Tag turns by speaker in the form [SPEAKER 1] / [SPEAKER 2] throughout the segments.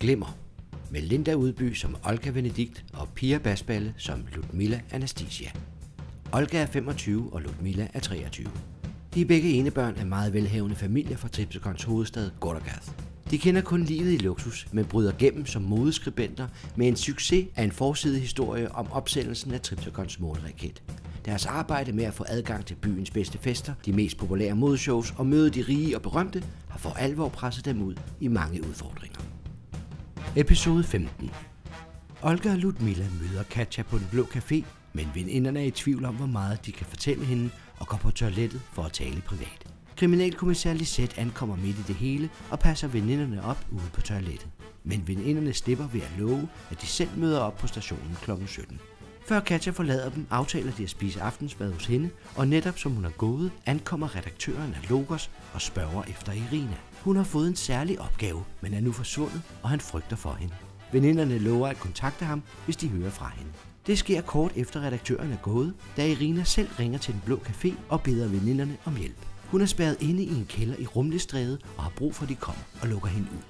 [SPEAKER 1] Glimmer. Med Linda Udby som Olga Benedikt og Pia Basballe som Ludmilla Anastasia. Olga er 25 og Ludmilla er 23. De er begge enebørn af meget velhavende familier fra Triptykons hovedstad Gordogath. De kender kun livet i luksus, men bryder gennem som modeskribenter med en succes af en forsidig historie om opsendelsen af Triptykons målraket. Deres arbejde med at få adgang til byens bedste fester, de mest populære modeshows og møde de rige og berømte har for alvor presset dem ud i mange udfordringer. Episode 15 Olga og Ludmilla møder Katja på den blå café, men veninderne er i tvivl om, hvor meget de kan fortælle hende og går på toilettet for at tale privat. Kriminalkommissær Lisette ankommer midt i det hele og passer veninderne op ude på toilettet. Men veninderne slipper ved at love, at de selv møder op på stationen kl. 17. Før Katja forlader dem, aftaler de at spise aftensmad hos hende, og netop som hun er gået, ankommer redaktøren af Logos og spørger efter Irina. Hun har fået en særlig opgave, men er nu forsvundet, og han frygter for hende. Veninderne lover at kontakte ham, hvis de hører fra hende. Det sker kort efter redaktøren er gået, da Irina selv ringer til den blå café og beder veninderne om hjælp. Hun er spærret inde i en kælder i Rumlestræde og har brug for, at de kommer og lukker hende ud.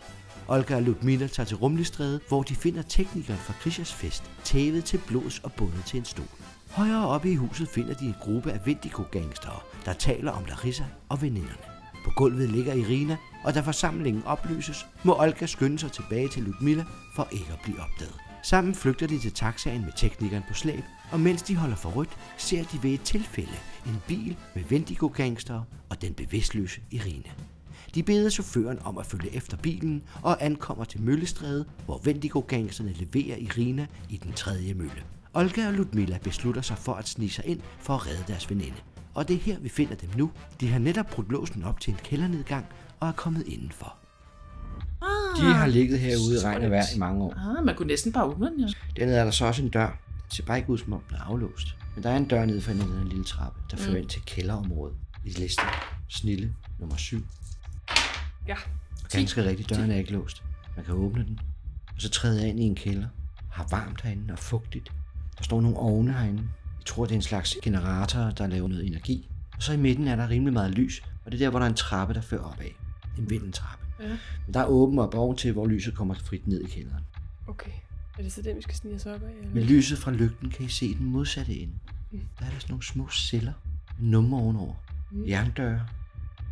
[SPEAKER 1] Olga og Ludmilla tager til Rumlestræde, hvor de finder teknikeren fra Krishas fest, tævet til blods og bundet til en stol. Højere oppe i huset finder de en gruppe af Vendigo-gangstere, der taler om Larissa og veninderne. På gulvet ligger Irina, og da forsamlingen opløses, må Olga skynde sig tilbage til Ludmilla for ikke at blive opdaget. Sammen flygter de til taxaen med teknikeren på slæb, og mens de holder for rødt, ser de ved et tilfælde en bil med Vendigo-gangstere og den bevidstløse Irina. De beder chaufføren om at følge efter bilen og ankommer til Møllestræde, hvor Vendigo-gangsterne leverer Irina i den tredje mølle. Olga og Ludmilla beslutter sig for at snige sig ind for at redde deres veninde. Og det er her, vi finder dem nu. De har netop brudt låsen op til en kældernedgang og er kommet indenfor. De har ligget herude i regn og vejr i mange år.
[SPEAKER 2] Ah, man kunne næsten bare åbne den, ja.
[SPEAKER 1] Dernede er der så også en dør. Det ser bare ikke ud, som om den er aflåst. Men der er en dør nede for den lille trappe, der fører ind til kælderområdet i listen. Snille nummer 7.
[SPEAKER 3] Ja.
[SPEAKER 1] Og ganske rigtigt, døren er ikke låst. Man kan åbne den, og så træder jeg ind i en kælder. Har varmt herinde og fugtigt. Der står nogle ovne herinde. Jeg tror, det er en slags generator, der laver noget energi. Og så i midten er der rimelig meget lys, og det er der, hvor der er en trappe, der fører opad. En vindeltrappe.
[SPEAKER 3] Ja.
[SPEAKER 1] Men der er åben op over til, hvor lyset kommer frit ned i kælderen.
[SPEAKER 3] Okay. Er det så den, vi skal snige os op af? Eller?
[SPEAKER 1] Med lyset fra lygten kan I se den modsatte ende.
[SPEAKER 3] Mm.
[SPEAKER 1] Der er der sådan nogle små celler med numre ovenover.
[SPEAKER 3] Mm.
[SPEAKER 1] Jerndøre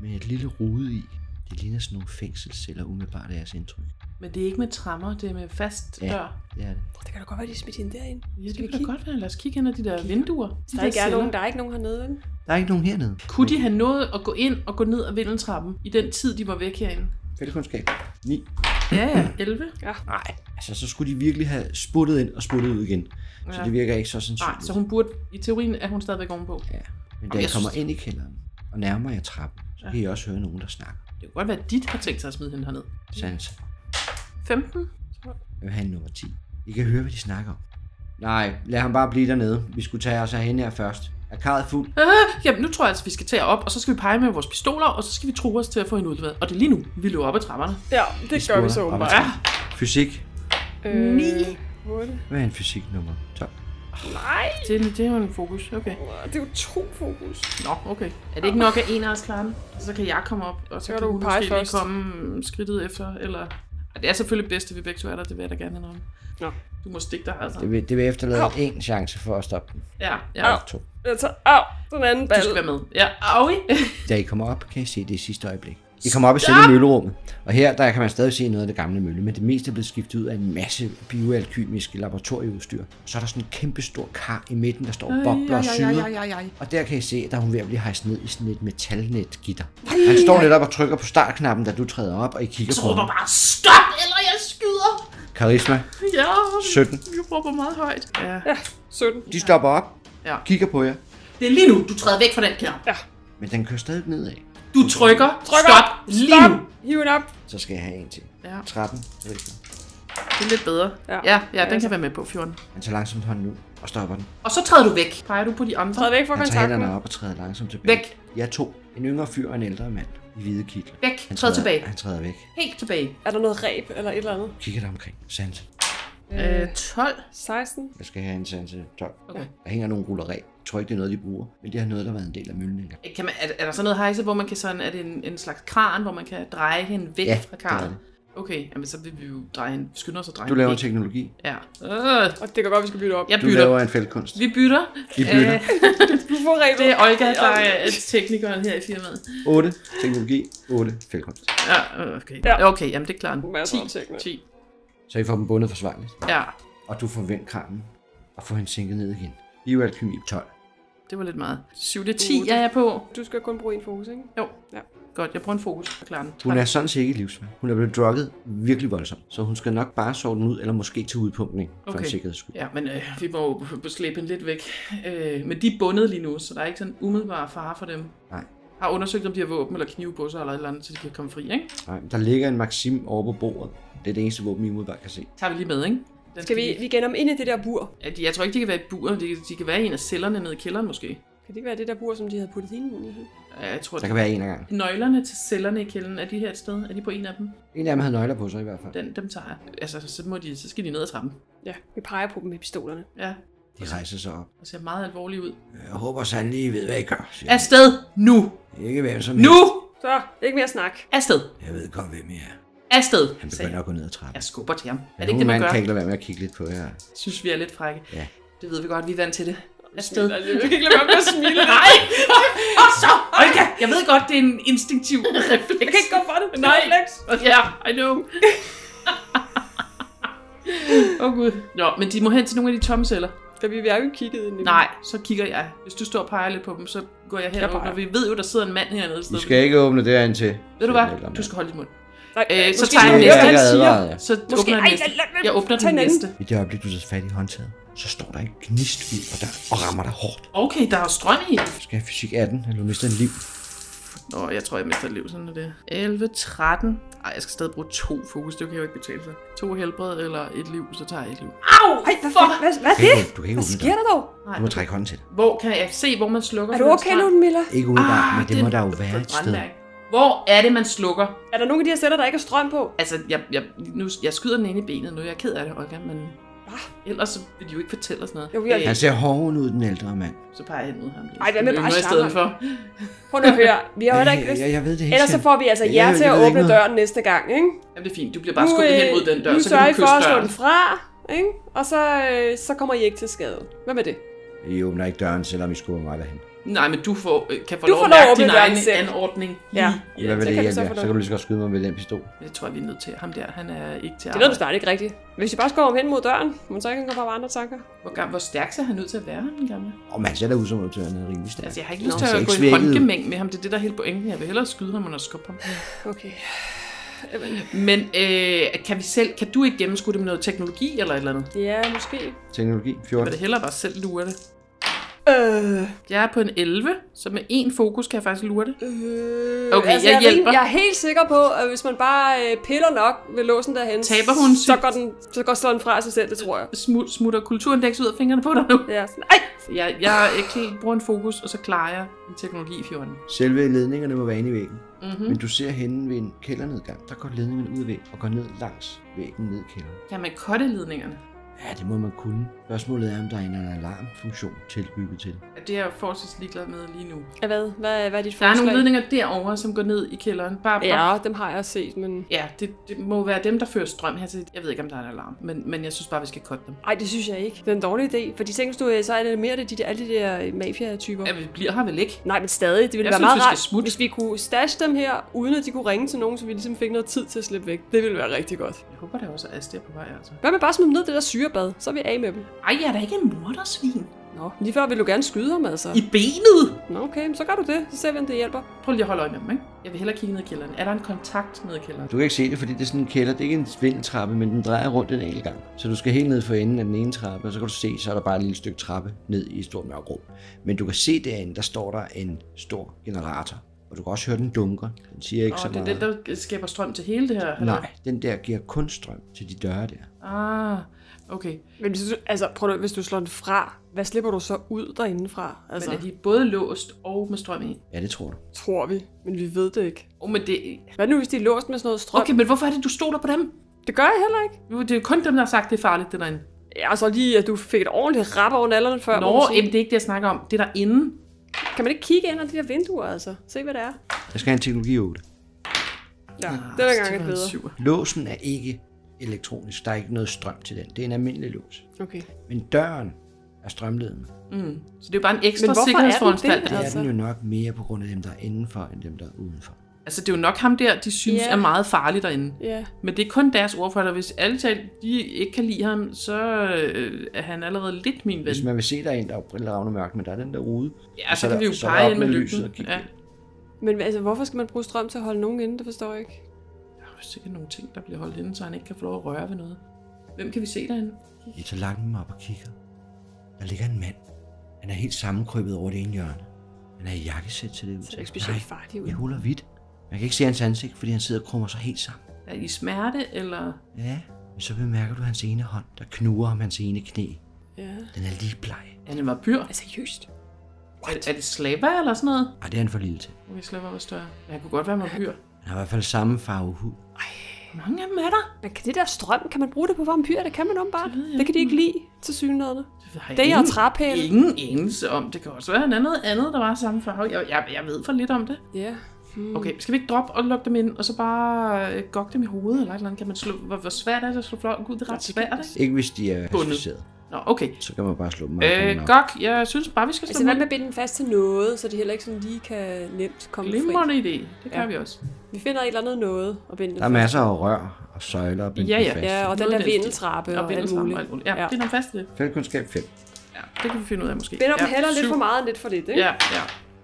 [SPEAKER 1] med et lille rude i. Det ligner sådan nogle fængselsceller umiddelbart af jeres indtryk.
[SPEAKER 2] Men det er ikke med trammer, det er med fast
[SPEAKER 1] Ja.
[SPEAKER 2] dør.
[SPEAKER 1] Det er det.
[SPEAKER 3] Det kan da godt være, de er smidt ind derinde.
[SPEAKER 2] Ja, det kan da
[SPEAKER 3] kigge?
[SPEAKER 2] godt være. Lad os kigge ind ad de der vinduer.
[SPEAKER 3] Der
[SPEAKER 2] De
[SPEAKER 3] er, ikke er, nogen, der er ikke nogen hernede, vel?
[SPEAKER 1] Der er ikke nogen hernede.
[SPEAKER 2] Kunne de have nået at gå ind og gå ned ad vindeltrappen i den tid, de var væk herinde?
[SPEAKER 1] Fældekundskab. 9.
[SPEAKER 2] Ja, ja. 11?
[SPEAKER 1] Nej, altså så skulle de virkelig have sputtet ind og sputtet ud igen. Så
[SPEAKER 2] Ja.
[SPEAKER 1] det virker ikke så
[SPEAKER 2] Nej,
[SPEAKER 1] sandsynligt.
[SPEAKER 2] så hun burde, i teorien er hun stadigvæk ovenpå.
[SPEAKER 1] Ja. Men da
[SPEAKER 2] jeg
[SPEAKER 1] jeg kommer
[SPEAKER 2] synes-
[SPEAKER 1] ind i kælderen og nærmer jer trappen, så
[SPEAKER 2] Ja.
[SPEAKER 1] kan I også høre nogen, der snakker.
[SPEAKER 2] Det kunne godt være, at dit har tænkt sig at smide hende herned.
[SPEAKER 1] Sansa.
[SPEAKER 2] 15?
[SPEAKER 1] Jeg vil have en nummer 10. I kan høre, hvad de snakker om. Nej, lad ham bare blive dernede. Vi skulle tage os af hende her først. Er karret fuld?
[SPEAKER 2] Ah, jamen, nu tror jeg altså, vi skal tage op, og så skal vi pege med vores pistoler, og så skal vi tro os til at få hende udleveret. Og det er lige nu, vi løber op ad trapperne.
[SPEAKER 3] Ja, det gør vi så åbenbart.
[SPEAKER 1] trappen. Fysik.
[SPEAKER 3] Øh,
[SPEAKER 2] Ni.
[SPEAKER 3] 8.
[SPEAKER 1] Hvad er en fysik nummer 12?
[SPEAKER 3] Nej,
[SPEAKER 2] Det, det er jo en fokus, okay.
[SPEAKER 3] det er jo to fokus.
[SPEAKER 2] Nå, okay. Er det ikke nok, at en af os klarer den? Så kan jeg komme op, og så
[SPEAKER 3] Så
[SPEAKER 2] kan du måske lige
[SPEAKER 3] først.
[SPEAKER 2] komme skridtet efter, eller... Det er selvfølgelig bedst, at vi begge to er der, det vil jeg da gerne have noget om.
[SPEAKER 3] Nå.
[SPEAKER 2] Du må stikke dig, altså.
[SPEAKER 1] Det vil, det vil efterlade
[SPEAKER 3] Au.
[SPEAKER 1] en chance for at stoppe den.
[SPEAKER 2] Ja, ja.
[SPEAKER 3] Au.
[SPEAKER 1] To.
[SPEAKER 3] Jeg tager, au, den anden
[SPEAKER 2] Du skal være med. Ja, aui.
[SPEAKER 1] Da I kommer op, kan I se det i sidste øjeblik. I kommer op i selve møllerummet, og her der kan man stadig se noget af det gamle mølle, men det meste er blevet skiftet ud af en masse bioalkymisk laboratorieudstyr. Så er der sådan en kæmpe stor kar i midten, der står bobler og syder. Og der kan I se, at der er hun ved at blive hejst ned i sådan et metalnetgitter. Han står lidt op og trykker på startknappen, da du træder op, og I kigger
[SPEAKER 2] Så
[SPEAKER 1] på
[SPEAKER 2] råber
[SPEAKER 1] ham.
[SPEAKER 2] bare, stop, eller jeg skyder.
[SPEAKER 1] Karisma,
[SPEAKER 2] Ja,
[SPEAKER 1] 17.
[SPEAKER 2] vi råber meget højt. Ja.
[SPEAKER 3] Ja, 17.
[SPEAKER 1] De stopper op,
[SPEAKER 2] Ja.
[SPEAKER 1] kigger på jer,
[SPEAKER 2] Det er lige nu, du træder væk fra den kære.
[SPEAKER 3] Ja.
[SPEAKER 1] men den kører stadig nedad.
[SPEAKER 2] Du trykker,
[SPEAKER 3] Tryk
[SPEAKER 2] stop,
[SPEAKER 3] op.
[SPEAKER 2] lige
[SPEAKER 3] Stop.
[SPEAKER 2] nu.
[SPEAKER 3] Hiv den op.
[SPEAKER 1] Så skal jeg have en til.
[SPEAKER 2] Ja,
[SPEAKER 1] 13. Karisma.
[SPEAKER 2] det er lidt bedre.
[SPEAKER 3] Ja.
[SPEAKER 2] Ja, ja, den
[SPEAKER 3] altså.
[SPEAKER 2] kan være med på 14.
[SPEAKER 1] Han tager langsomt hånden ud og stopper den.
[SPEAKER 2] Og så træder du væk. Peger du på de andre?
[SPEAKER 3] Træd væk fra
[SPEAKER 1] Han tager hænderne
[SPEAKER 3] kontakten.
[SPEAKER 1] op og træder langsomt tilbage.
[SPEAKER 2] Væk.
[SPEAKER 1] Jeg er to. En yngre fyr og en ældre mand i hvide kitler.
[SPEAKER 2] Væk.
[SPEAKER 1] Han
[SPEAKER 2] Træd
[SPEAKER 1] træder-
[SPEAKER 2] tilbage.
[SPEAKER 1] Han træder væk.
[SPEAKER 2] Helt tilbage.
[SPEAKER 3] Er der noget ræb eller et eller andet?
[SPEAKER 1] Kigger der omkring. Sanse.
[SPEAKER 2] Øh, 12.
[SPEAKER 3] 16.
[SPEAKER 1] Jeg skal have en Sanse 12.
[SPEAKER 2] Okay.
[SPEAKER 1] Der hænger nogle ruller ræb. Jeg tror ikke, det er noget, de bruger. Men det har noget, der har været en del af møllen engang.
[SPEAKER 2] Kan man, er, er der så noget hejse, hvor man kan sådan, er det en, en slags kran, hvor man kan dreje hende væk
[SPEAKER 1] Ja,
[SPEAKER 2] fra
[SPEAKER 1] det er
[SPEAKER 2] karret?
[SPEAKER 1] det.
[SPEAKER 2] Okay, jamen, så vil vi jo dreje en, skynde os at dreje
[SPEAKER 1] Du
[SPEAKER 2] en
[SPEAKER 1] laver
[SPEAKER 2] væg.
[SPEAKER 1] teknologi.
[SPEAKER 2] Ja. Øh,
[SPEAKER 3] Og det kan godt, vi skal bytte op.
[SPEAKER 2] jeg
[SPEAKER 1] Du
[SPEAKER 2] bytter.
[SPEAKER 1] laver en feltkunst.
[SPEAKER 2] Vi bytter.
[SPEAKER 1] Vi bytter.
[SPEAKER 2] Øh,
[SPEAKER 3] Du får rebet.
[SPEAKER 2] det er Olga, der er teknikeren her i firmaet.
[SPEAKER 1] 8 teknologi, 8 feltkunst.
[SPEAKER 2] Ja, øh, okay.
[SPEAKER 3] Ja.
[SPEAKER 2] Okay, jamen det er klart.
[SPEAKER 3] Masser af
[SPEAKER 2] 10.
[SPEAKER 3] teknik.
[SPEAKER 2] 10.
[SPEAKER 1] Så I får dem bundet forsvarligt.
[SPEAKER 2] Ja,
[SPEAKER 1] Og du får vendt kranen og får hende sænket ned igen. Bioalkemi 12.
[SPEAKER 2] det var lidt meget. 7 det 10 er jeg på.
[SPEAKER 3] Du skal kun bruge en fokus, ikke?
[SPEAKER 2] Jo.
[SPEAKER 3] Ja.
[SPEAKER 2] Godt, jeg bruger en fokus for klaren.
[SPEAKER 1] Hun er sådan set ikke livsvær. Hun er blevet drukket virkelig voldsomt. Så hun skal nok bare sove den ud, eller måske til udpumpning for
[SPEAKER 2] Okay.
[SPEAKER 1] en sikkerheds skyld.
[SPEAKER 2] Ja, men øh, vi må jo slæbe hende lidt væk. Øh, men de er bundet lige nu, så der er ikke sådan umiddelbar fare for dem.
[SPEAKER 1] Nej.
[SPEAKER 2] Har undersøgt, om de har våben eller knive på sig eller et eller andet, så de kan komme fri, ikke?
[SPEAKER 1] Nej, der ligger en Maxim over på bordet. Det er det eneste våben, I umiddelbart kan se.
[SPEAKER 2] Tager vi lige med, ikke? Den
[SPEAKER 3] Skal vi, vi genom ind i det der bur?
[SPEAKER 2] Ja, de, jeg tror ikke, de kan være i bur. De, de kan være i en af cellerne nede i kælderen måske.
[SPEAKER 3] Kan det ikke være det der bur, som de havde puttet ind i?
[SPEAKER 2] Ja, jeg tror,
[SPEAKER 1] Der kan være en af gangen.
[SPEAKER 2] Nøglerne til cellerne i kælderen, er de her et sted? Er de på en af dem?
[SPEAKER 1] En af dem havde nøgler på sig i hvert fald.
[SPEAKER 2] Den, dem tager jeg. Altså, så, må de, så skal de ned ad trappen.
[SPEAKER 3] Ja, vi peger på dem med pistolerne.
[SPEAKER 2] Ja,
[SPEAKER 1] De rejser sig op.
[SPEAKER 2] og ser meget alvorlige ud.
[SPEAKER 1] Jeg håber sandelig, I ved, hvad I gør.
[SPEAKER 2] Afsted! Nu!
[SPEAKER 1] Ikke hvem som
[SPEAKER 2] Nu!
[SPEAKER 1] helst.
[SPEAKER 3] Så, ikke mere snak.
[SPEAKER 2] Afsted!
[SPEAKER 1] Jeg ved godt, hvem I er.
[SPEAKER 2] Afsted!
[SPEAKER 1] Han begynder at gå ned ad trappen.
[SPEAKER 2] Jeg skubber til ham. Er det ikke det, man
[SPEAKER 1] mand
[SPEAKER 2] gør?
[SPEAKER 1] kan ikke lade være med at kigge lidt på jer.
[SPEAKER 2] Synes vi er lidt frække.
[SPEAKER 1] Ja.
[SPEAKER 2] Det ved vi godt, vi er vant til det. Afsted.
[SPEAKER 3] Jeg kan ikke lade være med at smile.
[SPEAKER 2] Nej! Så, Olga, jeg ved godt, det er en instinktiv refleks.
[SPEAKER 3] Jeg kan ikke gå for det. Er
[SPEAKER 2] Nej.
[SPEAKER 3] refleks.
[SPEAKER 2] Ja, yeah, I know. Åh oh, gud. Nå, men de må hen til nogle af de tomme celler.
[SPEAKER 3] Skal vi være jo kigget ind i?
[SPEAKER 2] Nej, så kigger jeg. Hvis du står og peger lidt på dem, så går jeg hen
[SPEAKER 3] Jeg
[SPEAKER 2] og åbner. Vi ved jo, der sidder en mand hernede et sted.
[SPEAKER 1] I skal ikke åbne derind til.
[SPEAKER 2] Ved du hvad? Du skal holde din mund.
[SPEAKER 3] Nej,
[SPEAKER 2] Øh, så tager jeg næste.
[SPEAKER 1] Jeg advaret, ja.
[SPEAKER 2] Så
[SPEAKER 3] Måske-
[SPEAKER 2] åbner jeg næste. Jeg åbner den næste.
[SPEAKER 1] I det øjeblik, du tager fat i håndtaget, så står der en gnist ud fra døren og rammer dig hårdt.
[SPEAKER 2] Okay, der er strøm i.
[SPEAKER 1] Du skal have fysik 18, eller du mister en liv.
[SPEAKER 2] Nå, jeg tror, jeg mister et liv, sådan er det. 11, 13. Ej, jeg skal stadig bruge to fokus, det kan jo ikke betale sig. To helbred eller et liv, så tager jeg et liv. Au!
[SPEAKER 3] Ej, hvad, fuck? hvad, hvad er det?
[SPEAKER 1] du kan ikke
[SPEAKER 3] Hvad sker der dog?
[SPEAKER 2] Nej,
[SPEAKER 1] Du må trække hånden til.
[SPEAKER 2] Hvor kan jeg se, hvor man slukker?
[SPEAKER 3] Er
[SPEAKER 2] for
[SPEAKER 3] du okay,
[SPEAKER 2] strøm?
[SPEAKER 3] Ludmilla?
[SPEAKER 1] Ikke umiddelbart,
[SPEAKER 2] Ah,
[SPEAKER 1] men det
[SPEAKER 2] det-
[SPEAKER 1] må der jo være et sted.
[SPEAKER 2] Hvor er det, man slukker?
[SPEAKER 3] Er der nogle af de her sætter, der ikke er strøm på?
[SPEAKER 2] Altså, jeg, jeg, nu, jeg skyder den ind i benet nu. Jeg er ked af det, Olga, men... Ellers så vil de jo ikke fortælle os noget.
[SPEAKER 3] Jo, vi har-
[SPEAKER 1] Han ser hård ud, den ældre mand.
[SPEAKER 2] så peger jeg hen mod ham.
[SPEAKER 3] Ej, hvad med bare
[SPEAKER 2] i stedet for?
[SPEAKER 3] Prøv nu at høre. Vi har heller ikke
[SPEAKER 1] jeg,
[SPEAKER 3] lyst.
[SPEAKER 1] jeg, jeg ved det ikke.
[SPEAKER 3] Ellers så får vi altså
[SPEAKER 1] Jeg-
[SPEAKER 3] jer
[SPEAKER 1] jeg
[SPEAKER 3] til at åbne
[SPEAKER 1] noget.
[SPEAKER 3] døren næste gang, ikke?
[SPEAKER 2] Jamen, det er fint. Du bliver bare skubbet hen mod den dør,
[SPEAKER 3] nu
[SPEAKER 2] så
[SPEAKER 3] sørger
[SPEAKER 2] kan
[SPEAKER 3] I
[SPEAKER 2] du
[SPEAKER 3] for
[SPEAKER 2] kysse
[SPEAKER 3] at slå den
[SPEAKER 2] døren.
[SPEAKER 3] fra, ikke? Og så, øh, så kommer I ikke til skade. Hvad med det?
[SPEAKER 1] I åbner ikke døren, selvom I skubber mig derhen.
[SPEAKER 2] Nej, men du får, øh, kan få
[SPEAKER 3] Du
[SPEAKER 2] lov
[SPEAKER 3] får
[SPEAKER 2] at
[SPEAKER 3] lov at
[SPEAKER 2] mærke din egen
[SPEAKER 3] selv.
[SPEAKER 2] anordning.
[SPEAKER 3] Ja.
[SPEAKER 1] Hvad vil
[SPEAKER 3] så
[SPEAKER 1] det
[SPEAKER 3] kan vi
[SPEAKER 1] hjælpe
[SPEAKER 3] så
[SPEAKER 1] Så kan du lige så godt skyde mig med den pistol.
[SPEAKER 2] Det tror jeg, vi er nødt til. Ham der, han er ikke til at
[SPEAKER 3] Det ved du snart ikke rigtigt. Hvis I bare skal hen mod døren, men så kan han gå på andre tanker.
[SPEAKER 2] Hvor, gam- hvor stærk ser han ud til at være, den gamle?
[SPEAKER 1] Og man ser da ud som om, han er rimelig stærk.
[SPEAKER 2] Altså, jeg har ikke
[SPEAKER 3] Nå,
[SPEAKER 2] lyst til at
[SPEAKER 1] ikke
[SPEAKER 2] gå i håndgemæng med ham. Det er det, der er hele pointen. Jeg vil hellere skyde ham, end at skubbe ham.
[SPEAKER 3] Okay.
[SPEAKER 2] Men øh, kan vi selv, kan du ikke gennemskue det med noget teknologi eller et eller andet?
[SPEAKER 3] Ja, måske.
[SPEAKER 1] Teknologi
[SPEAKER 2] Jeg
[SPEAKER 1] 14.
[SPEAKER 2] vil da hellere bare selv lure det.
[SPEAKER 3] Øh,
[SPEAKER 2] Jeg er på en 11, så med én fokus kan jeg faktisk lure det.
[SPEAKER 3] øh,
[SPEAKER 2] Okay, jeg
[SPEAKER 3] jeg, er
[SPEAKER 2] hjælper.
[SPEAKER 3] jeg er helt sikker på, at hvis man bare øh, piller nok ved låsen derhen,
[SPEAKER 2] Taber hun
[SPEAKER 3] så
[SPEAKER 2] sit-
[SPEAKER 3] går den, så går slår den fra sig selv, det tror jeg.
[SPEAKER 2] Smut, smutter kulturindeks ud af fingrene på dig nu.
[SPEAKER 3] Ja, sådan, ej!
[SPEAKER 2] Jeg, jeg, jeg kl- bruger en fokus, og så klarer jeg en teknologi i 14.
[SPEAKER 1] Selve ledningerne må være inde i væggen.
[SPEAKER 2] Mm-hmm.
[SPEAKER 1] Men du ser henne ved en kældernedgang, der går ledningerne ud af væggen og går ned langs væggen ned i kælderen.
[SPEAKER 2] Kan man kotte ledningerne?
[SPEAKER 1] Ja, det må man kunne. Spørgsmålet er, om der er en alarmfunktion tilbygget til.
[SPEAKER 2] Ja, Det er jeg fortsat ligeglad med lige nu.
[SPEAKER 3] Hvad? Hvad, hvad er dit
[SPEAKER 2] Der er
[SPEAKER 3] forslag?
[SPEAKER 2] nogle ledninger derovre, som går ned i kælderen. Bare, bare
[SPEAKER 3] Ja, dem har jeg set, men...
[SPEAKER 2] Ja, det, det må være dem, der fører strøm her til. Jeg ved ikke, om der er en alarm, men, men jeg synes bare, vi skal cutte dem.
[SPEAKER 3] Ej, det synes jeg ikke. Det er en dårlig idé. Fordi tænk, du, øh, så er det mere det, de, der- alle de der øh, mafia-typer.
[SPEAKER 2] Ja, vi bliver her vel ikke?
[SPEAKER 3] Nej, men stadig. Det ville
[SPEAKER 2] Jeg
[SPEAKER 3] være
[SPEAKER 2] synes,
[SPEAKER 3] meget
[SPEAKER 2] vi skal
[SPEAKER 3] rart,
[SPEAKER 2] smutte.
[SPEAKER 3] hvis vi kunne stash dem her, uden at de kunne ringe til nogen, så vi ligesom fik noget tid til at slippe væk. Det ville være rigtig godt.
[SPEAKER 2] Jeg håber, der også er Astia på vej, altså.
[SPEAKER 3] Hvad med bare at smide ned det der syrebad? Så er vi af med dem.
[SPEAKER 2] Ej, jeg er da ikke en mordersvin.
[SPEAKER 3] Nå, lige før vil du gerne skyde ham, altså.
[SPEAKER 2] I benet!
[SPEAKER 3] Nå, okay, så gør du det. Så ser vi, om det hjælper.
[SPEAKER 2] Prøv lige at holde øje med dem, ikke? Jeg vil hellere kigge ned i kælderen. Er der en kontakt ned i kælderen?
[SPEAKER 1] Du kan ikke se det, fordi det er sådan en kælder. Det er ikke en vindeltrappe, men den drejer rundt en enkelt gang. Så du skal helt ned for enden af den ene trappe, og så kan du se, så er der bare et lille stykke trappe ned i et stort mørkt rum. Men du kan se derinde, der står der en stor generator. Og du kan også høre den dunker. Den siger ikke så
[SPEAKER 2] Og det er
[SPEAKER 1] meget.
[SPEAKER 2] den, der skaber strøm til hele det her? eller?
[SPEAKER 1] Nej, den der giver kun strøm til de døre der.
[SPEAKER 2] Ah, okay.
[SPEAKER 3] Men hvis du, altså, prøv nu, hvis du slår den fra, hvad slipper du så ud derindefra? Altså,
[SPEAKER 2] Men er de både låst og med strøm i?
[SPEAKER 1] Ja, det tror du.
[SPEAKER 3] tror vi, men vi ved det ikke.
[SPEAKER 2] Oh, men det...
[SPEAKER 3] Hvad nu, hvis de er låst med sådan noget strøm?
[SPEAKER 2] Okay, men hvorfor er det, du stoler på dem?
[SPEAKER 3] Det gør jeg heller ikke.
[SPEAKER 2] Det er jo kun dem, der har sagt, det er farligt, det derinde.
[SPEAKER 3] Ja, og så lige, at du fik et ordentligt rap over nallerne før.
[SPEAKER 2] Nå, jamen, det er ikke det, jeg snakker om. Det er derinde.
[SPEAKER 3] Kan man ikke kigge ind ad de der vinduer, altså? Se, hvad det er.
[SPEAKER 1] Jeg skal have en teknologi 8.
[SPEAKER 3] Ja,
[SPEAKER 2] Ah,
[SPEAKER 3] den er gang
[SPEAKER 2] det
[SPEAKER 3] et
[SPEAKER 2] en
[SPEAKER 3] bedre.
[SPEAKER 1] Låsen er ikke elektronisk. Der er ikke noget strøm til den. Det er en almindelig lås.
[SPEAKER 3] Okay.
[SPEAKER 1] Men døren er strømledende.
[SPEAKER 2] Mm. Så det er jo bare en ekstra
[SPEAKER 3] Men hvorfor er den
[SPEAKER 2] sikkerhedsforanstaltning.
[SPEAKER 3] det?
[SPEAKER 1] Det er
[SPEAKER 3] Altså-
[SPEAKER 1] den jo nok mere på grund af dem, der er indenfor, end dem, der er udenfor.
[SPEAKER 2] Altså, det er jo nok ham der, de synes
[SPEAKER 3] Ja.
[SPEAKER 2] er meget farlig derinde.
[SPEAKER 3] Ja.
[SPEAKER 2] Men det er kun deres ordfører, hvis alle talt, de ikke kan lide ham, så øh, er han allerede lidt min ven.
[SPEAKER 1] Hvis man vil se, der er en, der er ravne mørkt, men der er den der rude.
[SPEAKER 2] Ja, så
[SPEAKER 1] er
[SPEAKER 2] kan
[SPEAKER 1] der-
[SPEAKER 2] vi jo
[SPEAKER 1] så er
[SPEAKER 2] pege ind med
[SPEAKER 1] lyset og kigge
[SPEAKER 2] Ja.
[SPEAKER 3] Men altså, hvorfor skal man bruge strøm til at holde nogen inde? Det forstår jeg ikke.
[SPEAKER 2] Er sikkert nogle ting, der bliver holdt inde, så han ikke kan få lov at røre ved noget. Hvem kan vi se derinde?
[SPEAKER 1] I tager langen op og kigger. Der ligger en mand. Han er helt sammenkrøbet over det ene hjørne. Han er i jakkesæt til det ud.
[SPEAKER 3] Det ser ikke specielt farligt ud.
[SPEAKER 1] i hul og hvidt. Man kan ikke se hans ansigt, fordi han sidder og krummer sig helt sammen.
[SPEAKER 2] Er I smerte, eller...
[SPEAKER 1] Ja, men så bemærker du hans ene hånd, der knuger om hans ene knæ.
[SPEAKER 3] Ja.
[SPEAKER 1] Den er lige bleg.
[SPEAKER 2] Er han en vampyr?
[SPEAKER 3] Altså, seriøst.
[SPEAKER 2] Er, er det slaver eller sådan noget?
[SPEAKER 1] Ej, det er han for lille til.
[SPEAKER 2] Okay, slaver var større. Ja, han kunne godt være en vampyr.
[SPEAKER 1] Han har i hvert fald samme farve hud.
[SPEAKER 2] Hvor mange af dem er der?
[SPEAKER 3] Men kan det der strøm, kan man bruge det på vampyrer? Det kan man åbenbart.
[SPEAKER 2] Det
[SPEAKER 3] Det kan de
[SPEAKER 2] ikke.
[SPEAKER 3] lide til synligheden.
[SPEAKER 2] Det,
[SPEAKER 3] Det er
[SPEAKER 2] ingen-
[SPEAKER 3] træpæle.
[SPEAKER 2] Ingen enelse om. Det kan også være noget andet, der var samme farve. Jeg, jeg, jeg ved for lidt om det.
[SPEAKER 3] Ja. Hmm.
[SPEAKER 2] Okay, skal vi ikke droppe og lukke dem ind, og så bare øh, gokke dem i hovedet, eller et eller andet? Kan man slå, hvor, hvor svært er det at slå flot? Gud, det er ret svært, ikke?
[SPEAKER 1] Ikke hvis de er
[SPEAKER 2] Bundet. Nå, okay.
[SPEAKER 1] Så kan man bare slå dem.
[SPEAKER 2] Øh, gok, jeg synes bare, vi skal slå
[SPEAKER 3] Altså,
[SPEAKER 2] dem
[SPEAKER 3] hvad
[SPEAKER 2] ud.
[SPEAKER 3] med at binde den fast til noget, så det heller ikke sådan lige kan nemt komme fri?
[SPEAKER 2] Glimrende idé. Det kan
[SPEAKER 3] Ja.
[SPEAKER 2] vi også.
[SPEAKER 3] Vi finder et eller andet noget at binde
[SPEAKER 1] Der er
[SPEAKER 3] fast.
[SPEAKER 1] masser af rør og søjler og binde
[SPEAKER 2] Ja,
[SPEAKER 1] dem
[SPEAKER 2] ja.
[SPEAKER 1] fast.
[SPEAKER 3] Ja, og den der vindeltrappe
[SPEAKER 2] Og
[SPEAKER 3] og, alt muligt.
[SPEAKER 2] og alt muligt. Ja,
[SPEAKER 3] Ja.
[SPEAKER 2] det er noget fast det.
[SPEAKER 1] Fældkundskab 5.
[SPEAKER 2] Ja, det kan vi finde ud af måske.
[SPEAKER 3] Binder dem
[SPEAKER 2] ja,
[SPEAKER 3] heller lidt for meget end lidt for lidt, ikke?
[SPEAKER 2] Ja, ja.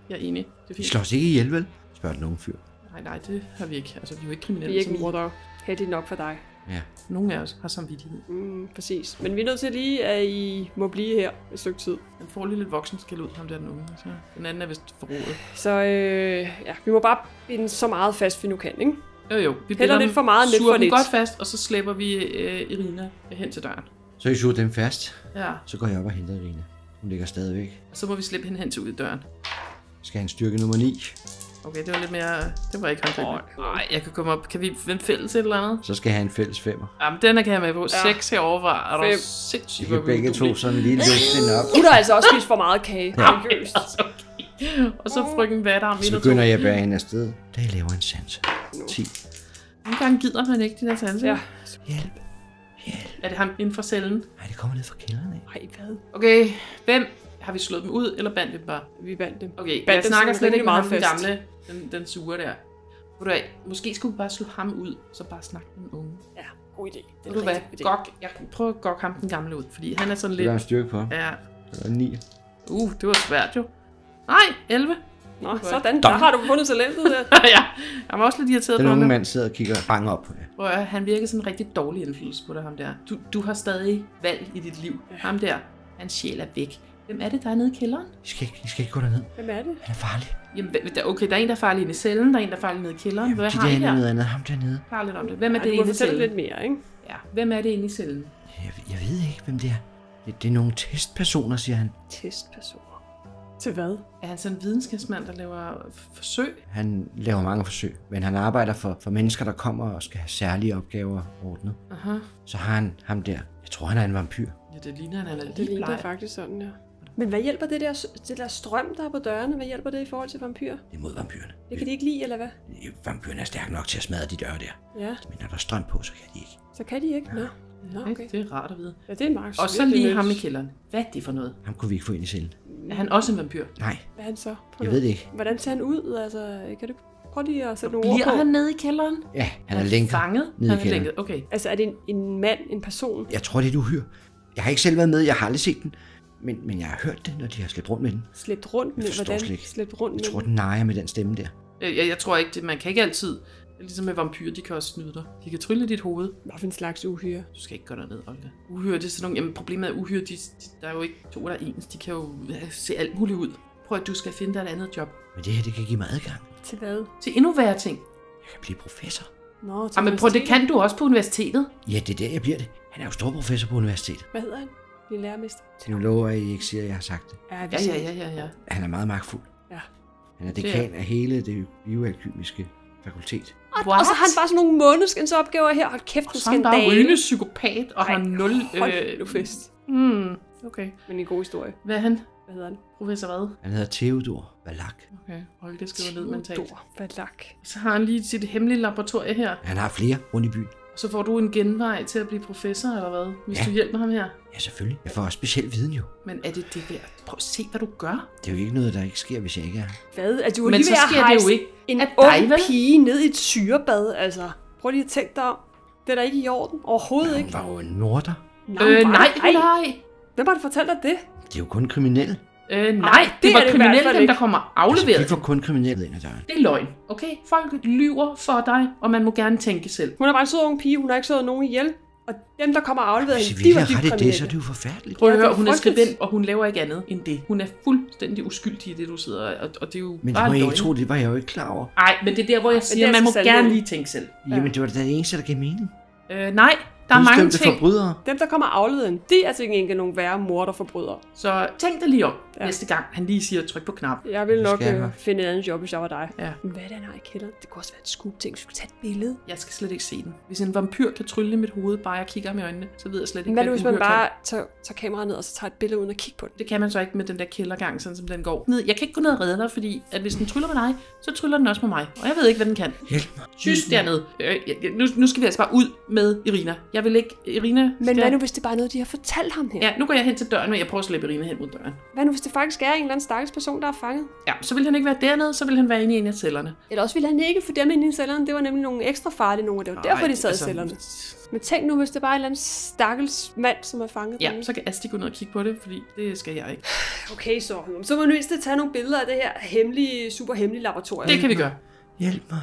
[SPEAKER 2] Jeg er enig. Det er fint.
[SPEAKER 1] slår sig ikke ihjel, vel? Spørger den unge fyr.
[SPEAKER 2] Nej, nej, det har vi ikke. Altså, vi er jo ikke
[SPEAKER 3] Vi
[SPEAKER 2] kriminelle.
[SPEAKER 3] er ikke
[SPEAKER 2] som I.
[SPEAKER 3] mordere. Heldigt nok for dig.
[SPEAKER 1] Ja.
[SPEAKER 2] Nogen af os har samvittighed.
[SPEAKER 3] Mm, præcis. Men vi er nødt til lige, at I må blive her et stykke tid.
[SPEAKER 2] Han får lige lidt voksen skal ud, ham der den unge. Så den anden er vist forrådet.
[SPEAKER 3] Så øh, ja, vi må bare binde så meget fast, vi nu kan, ikke?
[SPEAKER 2] Jo, jo. Vi
[SPEAKER 3] Hælder
[SPEAKER 2] binder
[SPEAKER 3] lidt for meget, lidt for
[SPEAKER 2] dem
[SPEAKER 3] lidt.
[SPEAKER 2] godt fast, og så slæber vi øh, Irina hen til døren.
[SPEAKER 1] Så I suger dem fast.
[SPEAKER 2] Ja,
[SPEAKER 1] Så går jeg op og henter Irina. Hun ligger stadigvæk.
[SPEAKER 2] og så må vi slippe hende hen til ud i døren.
[SPEAKER 1] Skal han styrke nummer 9,
[SPEAKER 2] Okay, det var lidt mere... Det var ikke håndgribeligt. Nej, jeg kan komme op. Kan vi finde fælles et eller andet?
[SPEAKER 1] så skal han have en fælles femmer.
[SPEAKER 2] Jamen, den er kan jeg med på.
[SPEAKER 3] Ja.
[SPEAKER 2] Seks herovre. Er du
[SPEAKER 3] Fem.
[SPEAKER 2] Sindssygt,
[SPEAKER 1] kan
[SPEAKER 2] vi
[SPEAKER 1] begge to sådan lige løfte den op.
[SPEAKER 3] Du har altså også spist for meget kage.
[SPEAKER 1] Ja.
[SPEAKER 3] Seriøst.
[SPEAKER 2] Okay. Og så frygten Vadam.
[SPEAKER 1] Så begynder jeg at bære hende afsted. Da jeg laver en sans. 10.
[SPEAKER 2] Nogle gange gider man ikke de der sanser.
[SPEAKER 3] Ja.
[SPEAKER 1] Hjælp. Hjælp.
[SPEAKER 2] Er det ham inden for cellen?
[SPEAKER 1] Nej, det kommer ned fra kælderen af.
[SPEAKER 3] Ej, hvad?
[SPEAKER 2] Okay, hvem? Har vi slået dem ud, eller bandt vi dem bare?
[SPEAKER 3] Vi vandt dem.
[SPEAKER 2] Okay,
[SPEAKER 3] Bandt
[SPEAKER 2] jeg
[SPEAKER 3] dem
[SPEAKER 2] snakker slet ikke
[SPEAKER 3] meget
[SPEAKER 2] den
[SPEAKER 3] fast.
[SPEAKER 2] gamle, den, den sure der. Ved du hvad, måske skulle vi bare slå ham ud, så bare snakke med den unge.
[SPEAKER 3] Ja, god idé. Det
[SPEAKER 2] Ved
[SPEAKER 3] er
[SPEAKER 2] du
[SPEAKER 3] en
[SPEAKER 2] hvad,
[SPEAKER 3] idé.
[SPEAKER 2] Gok, jeg prøver at gokke ham den gamle ud, fordi han er sådan
[SPEAKER 1] Det er en
[SPEAKER 2] lidt...
[SPEAKER 1] styrke på.
[SPEAKER 2] Ja,
[SPEAKER 1] Det er 9.
[SPEAKER 2] uh, det var svært jo. Nej, 11.
[SPEAKER 3] Nå, sådan. Der har du fundet talentet der.
[SPEAKER 2] ja, jeg var også lidt irriteret
[SPEAKER 1] Den
[SPEAKER 2] på
[SPEAKER 1] unge
[SPEAKER 2] ham.
[SPEAKER 1] mand sidder og kigger bange op. Ja.
[SPEAKER 2] Prøv at, han virker sådan en rigtig dårlig indflydelse på dig, ham der. Du, du har stadig valg i dit liv. Ham der, hans sjæl er væk. Hvem er det, der er nede i kælderen?
[SPEAKER 1] I skal, ikke, I skal ikke gå derned.
[SPEAKER 3] Hvem er det?
[SPEAKER 1] Han er farlig.
[SPEAKER 2] Jamen, okay, der er en, der er farlig inde i cellen, der er en, der er farlig nede i kælderen.
[SPEAKER 1] Jamen,
[SPEAKER 2] Hvad
[SPEAKER 1] de
[SPEAKER 2] har I
[SPEAKER 1] der er noget andet. Ham dernede.
[SPEAKER 2] Forklar lidt om det. Hvem er
[SPEAKER 3] Ej,
[SPEAKER 2] det inde i cellen?
[SPEAKER 3] lidt mere, ikke?
[SPEAKER 2] Ja, hvem er det inde i cellen?
[SPEAKER 1] Jeg, jeg ved ikke, hvem det er. Det, det er nogle testpersoner, siger han.
[SPEAKER 3] Testpersoner. Til hvad?
[SPEAKER 2] Er han sådan en videnskabsmand, der laver forsøg?
[SPEAKER 1] Han laver mange forsøg, men han arbejder for, for mennesker, der kommer og skal have særlige opgaver ordnet.
[SPEAKER 2] Aha.
[SPEAKER 1] Så har han ham der. Jeg tror, han er en vampyr.
[SPEAKER 2] Ja, det ligner, han er
[SPEAKER 3] Det
[SPEAKER 2] lige
[SPEAKER 3] ligner faktisk sådan, ja. Men hvad hjælper det der, det der strøm, der er på dørene? Hvad hjælper det i forhold til vampyrer?
[SPEAKER 1] Det er mod vampyrerne.
[SPEAKER 3] Det kan de ikke lide, eller hvad?
[SPEAKER 1] Vampyrerne er stærke nok til at smadre de døre der.
[SPEAKER 3] Ja,
[SPEAKER 1] Men når der er strøm på, så kan de ikke.
[SPEAKER 3] så kan de ikke. Nå, Nå
[SPEAKER 2] Okay. Det er rart at vide.
[SPEAKER 3] Ja, det er en Max.
[SPEAKER 2] Og så lige ham i kælderen. Hvad er det for noget?
[SPEAKER 1] Ham kunne vi ikke få ind i cellen.
[SPEAKER 2] Er han også en vampyr?
[SPEAKER 1] Nej,
[SPEAKER 3] Hvad er han så? Prøv
[SPEAKER 1] jeg ved det ikke.
[SPEAKER 3] Hvordan ser han ud? Altså, kan du prøve lige at sætte nogle ord
[SPEAKER 2] Bliver
[SPEAKER 3] på?
[SPEAKER 2] han nede i kælderen?
[SPEAKER 1] Ja, han er lænket.
[SPEAKER 2] Fanget?
[SPEAKER 1] nede i
[SPEAKER 2] han er
[SPEAKER 1] kælderen.
[SPEAKER 2] lænket. Okay.
[SPEAKER 3] Altså, er det en, en mand, en person?
[SPEAKER 1] Jeg tror, det er et uhyr. Jeg har ikke selv været med, jeg har aldrig set den. Men, men jeg har hørt det, når de har slæbt rundt med den.
[SPEAKER 3] Slæbt rundt med? Hvordan
[SPEAKER 1] slet ikke.
[SPEAKER 3] slæbt rundt
[SPEAKER 1] Jeg
[SPEAKER 3] med?
[SPEAKER 1] tror, den nejer med den stemme der.
[SPEAKER 2] Jeg, jeg, jeg tror ikke, det, man kan ikke altid... Ligesom med vampyrer, de kan også snyde dig. De kan trylle dit hoved.
[SPEAKER 3] Hvad for en slags uhyre?
[SPEAKER 2] Du skal ikke gå derned, Olga. Uhyre, det er sådan nogle... Jamen, problemet er uhyre, de, de, der er jo ikke to, der er ens. De kan jo øh, se alt muligt ud. Prøv at du skal finde dig et andet job.
[SPEAKER 1] Men det her, det kan give mig adgang.
[SPEAKER 3] Til hvad?
[SPEAKER 2] Til endnu værre ting.
[SPEAKER 1] Jeg kan blive professor.
[SPEAKER 3] Nå, til
[SPEAKER 2] Jamen, prøv, det kan du også på universitetet.
[SPEAKER 1] Ja, det er der, jeg bliver det. Han er jo stor professor på universitetet.
[SPEAKER 3] Hvad hedder han? Din lærermester?
[SPEAKER 1] Nu lover jeg, I ikke siger, at jeg har sagt det.
[SPEAKER 3] Ja,
[SPEAKER 2] Ja, ja, ja, ja, ja.
[SPEAKER 1] Han er meget magtfuld.
[SPEAKER 3] Ja.
[SPEAKER 1] Han er
[SPEAKER 2] Det
[SPEAKER 1] dekan af hele det bioalkymiske fakultet.
[SPEAKER 3] Og, og så har han bare sådan nogle månedskens opgaver her. Hold kæft, en
[SPEAKER 2] Så er han bare rygende psykopat og har
[SPEAKER 3] Ej,
[SPEAKER 2] nul...
[SPEAKER 3] Hold nu fest.
[SPEAKER 2] Hmm, okay.
[SPEAKER 3] Men en god historie.
[SPEAKER 2] Hvad er han?
[SPEAKER 3] Hvad hedder han?
[SPEAKER 2] Professor hvad?
[SPEAKER 1] Han hedder Theodor Valak.
[SPEAKER 2] Okay, hold det skriver ned mentalt.
[SPEAKER 3] Theodor Valak.
[SPEAKER 2] Så har han lige sit hemmelige laboratorie her.
[SPEAKER 1] Han har flere rundt i byen.
[SPEAKER 2] Og så får du en genvej til at blive professor, eller hvad? Hvis
[SPEAKER 1] Ja.
[SPEAKER 2] du hjælper ham her.
[SPEAKER 1] Ja, selvfølgelig. Jeg får også speciel viden jo.
[SPEAKER 2] Men er det det værd? Prøv at se, hvad du gør.
[SPEAKER 1] Det er jo ikke noget, der ikke sker, hvis jeg ikke er her.
[SPEAKER 3] Hvad? Er du
[SPEAKER 2] Men
[SPEAKER 3] lige
[SPEAKER 2] så sker det jo ikke
[SPEAKER 3] en
[SPEAKER 2] af
[SPEAKER 3] ung
[SPEAKER 2] dig,
[SPEAKER 3] pige ned i et syrebad, altså. Prøv lige at tænke dig om. Det er da ikke i orden. Overhovedet
[SPEAKER 1] Hun
[SPEAKER 3] ikke.
[SPEAKER 1] var jo en morder.
[SPEAKER 3] Nej,
[SPEAKER 2] Øh,
[SPEAKER 3] bare-
[SPEAKER 2] nej, nej.
[SPEAKER 3] Hvem har fortalt dig det?
[SPEAKER 1] Det er jo kun kriminelle.
[SPEAKER 2] Øh, nej,
[SPEAKER 3] Ej,
[SPEAKER 2] det,
[SPEAKER 3] det
[SPEAKER 2] var
[SPEAKER 3] er det
[SPEAKER 2] kriminelle, dem der kommer
[SPEAKER 1] Altså,
[SPEAKER 2] afleveret.
[SPEAKER 1] vi får kun kriminelle ind ad døren.
[SPEAKER 2] Det er løgn, okay? Folk lyver for dig, og man må gerne tænke selv.
[SPEAKER 3] Hun er bare en sød ung pige. Hun har ikke slået nogen ihjel. Og dem, der kommer og afleverer
[SPEAKER 1] Hvis
[SPEAKER 3] hende,
[SPEAKER 1] vi
[SPEAKER 3] de var
[SPEAKER 1] ret i det, så
[SPEAKER 3] kriminelle.
[SPEAKER 1] er det jo forfærdeligt.
[SPEAKER 2] Prøv at høre,
[SPEAKER 3] det
[SPEAKER 2] hun er skribent, og hun laver ikke andet end det. Hun er fuldstændig uskyldig i det, du sidder og, og det er jo
[SPEAKER 1] Men det
[SPEAKER 2] bare
[SPEAKER 1] må jeg ikke tro, det var jeg jo ikke klar over.
[SPEAKER 2] Nej, men det er der, hvor jeg siger,
[SPEAKER 3] er
[SPEAKER 2] man må
[SPEAKER 3] altså
[SPEAKER 2] gerne lige tænke selv.
[SPEAKER 1] Jamen, det var da det eneste, der gav mening.
[SPEAKER 2] Øh, nej, der er mange ting.
[SPEAKER 1] forbrydere.
[SPEAKER 3] Dem, der kommer hende, de er til gengæld nogle værre morderforbrydere.
[SPEAKER 2] Så tænk dig lige om
[SPEAKER 3] Ja.
[SPEAKER 2] næste gang, han lige siger, tryk på knap.
[SPEAKER 3] Jeg vil nok
[SPEAKER 1] skal jeg
[SPEAKER 3] øh, finde et andet job, hvis jeg var dig.
[SPEAKER 2] Ja.
[SPEAKER 3] Men hvad er det, han har i kælderen? Det kunne også være et scoop ting. Du skulle tage et billede.
[SPEAKER 2] Jeg skal slet ikke se den. Hvis en vampyr kan trylle i mit hoved, bare jeg kigger ham i øjnene, så ved jeg slet ikke,
[SPEAKER 3] Men hvad nu,
[SPEAKER 2] en
[SPEAKER 3] hvis man bare
[SPEAKER 2] kan.
[SPEAKER 3] tager, tager kameraet ned, og så tager et billede uden at kigge på det?
[SPEAKER 2] Det kan man så ikke med den der kældergang, sådan som den går. Ned. Jeg kan ikke gå ned og redde dig, fordi at hvis den tryller med dig, så tryller den også med mig. Og jeg ved ikke, hvad den kan.
[SPEAKER 1] Hjælp mig.
[SPEAKER 2] Sys dernede. Øh, nu, nu skal vi altså bare ud med Irina. Jeg vil ikke... Irina
[SPEAKER 3] Men hvad nu, hvis det bare er noget, de har fortalt ham her?
[SPEAKER 2] Ja, nu går jeg hen til døren, og jeg prøver at slæbe Irina hen mod døren.
[SPEAKER 3] Hvad nu, hvis det faktisk er en eller anden stakkels person, der er fanget?
[SPEAKER 2] Ja, så vil han ikke være dernede, så vil han være inde i en af cellerne.
[SPEAKER 3] Eller også ville han ikke, for dem inde i cellerne, det var nemlig nogle ekstra farlige nogle, og det var derfor, de sad i cellerne. Men tænk nu, hvis det bare er en eller anden stakkels mand, som er fanget
[SPEAKER 2] Ja,
[SPEAKER 3] derinde.
[SPEAKER 2] så kan Asti gå ned og kigge på det, fordi det skal jeg ikke.
[SPEAKER 3] Okay, så. Så må du mindst tage nogle billeder af det her hemmelige, super hemmelige laboratorium.
[SPEAKER 2] Det kan vi gøre.
[SPEAKER 1] Hjælp mig.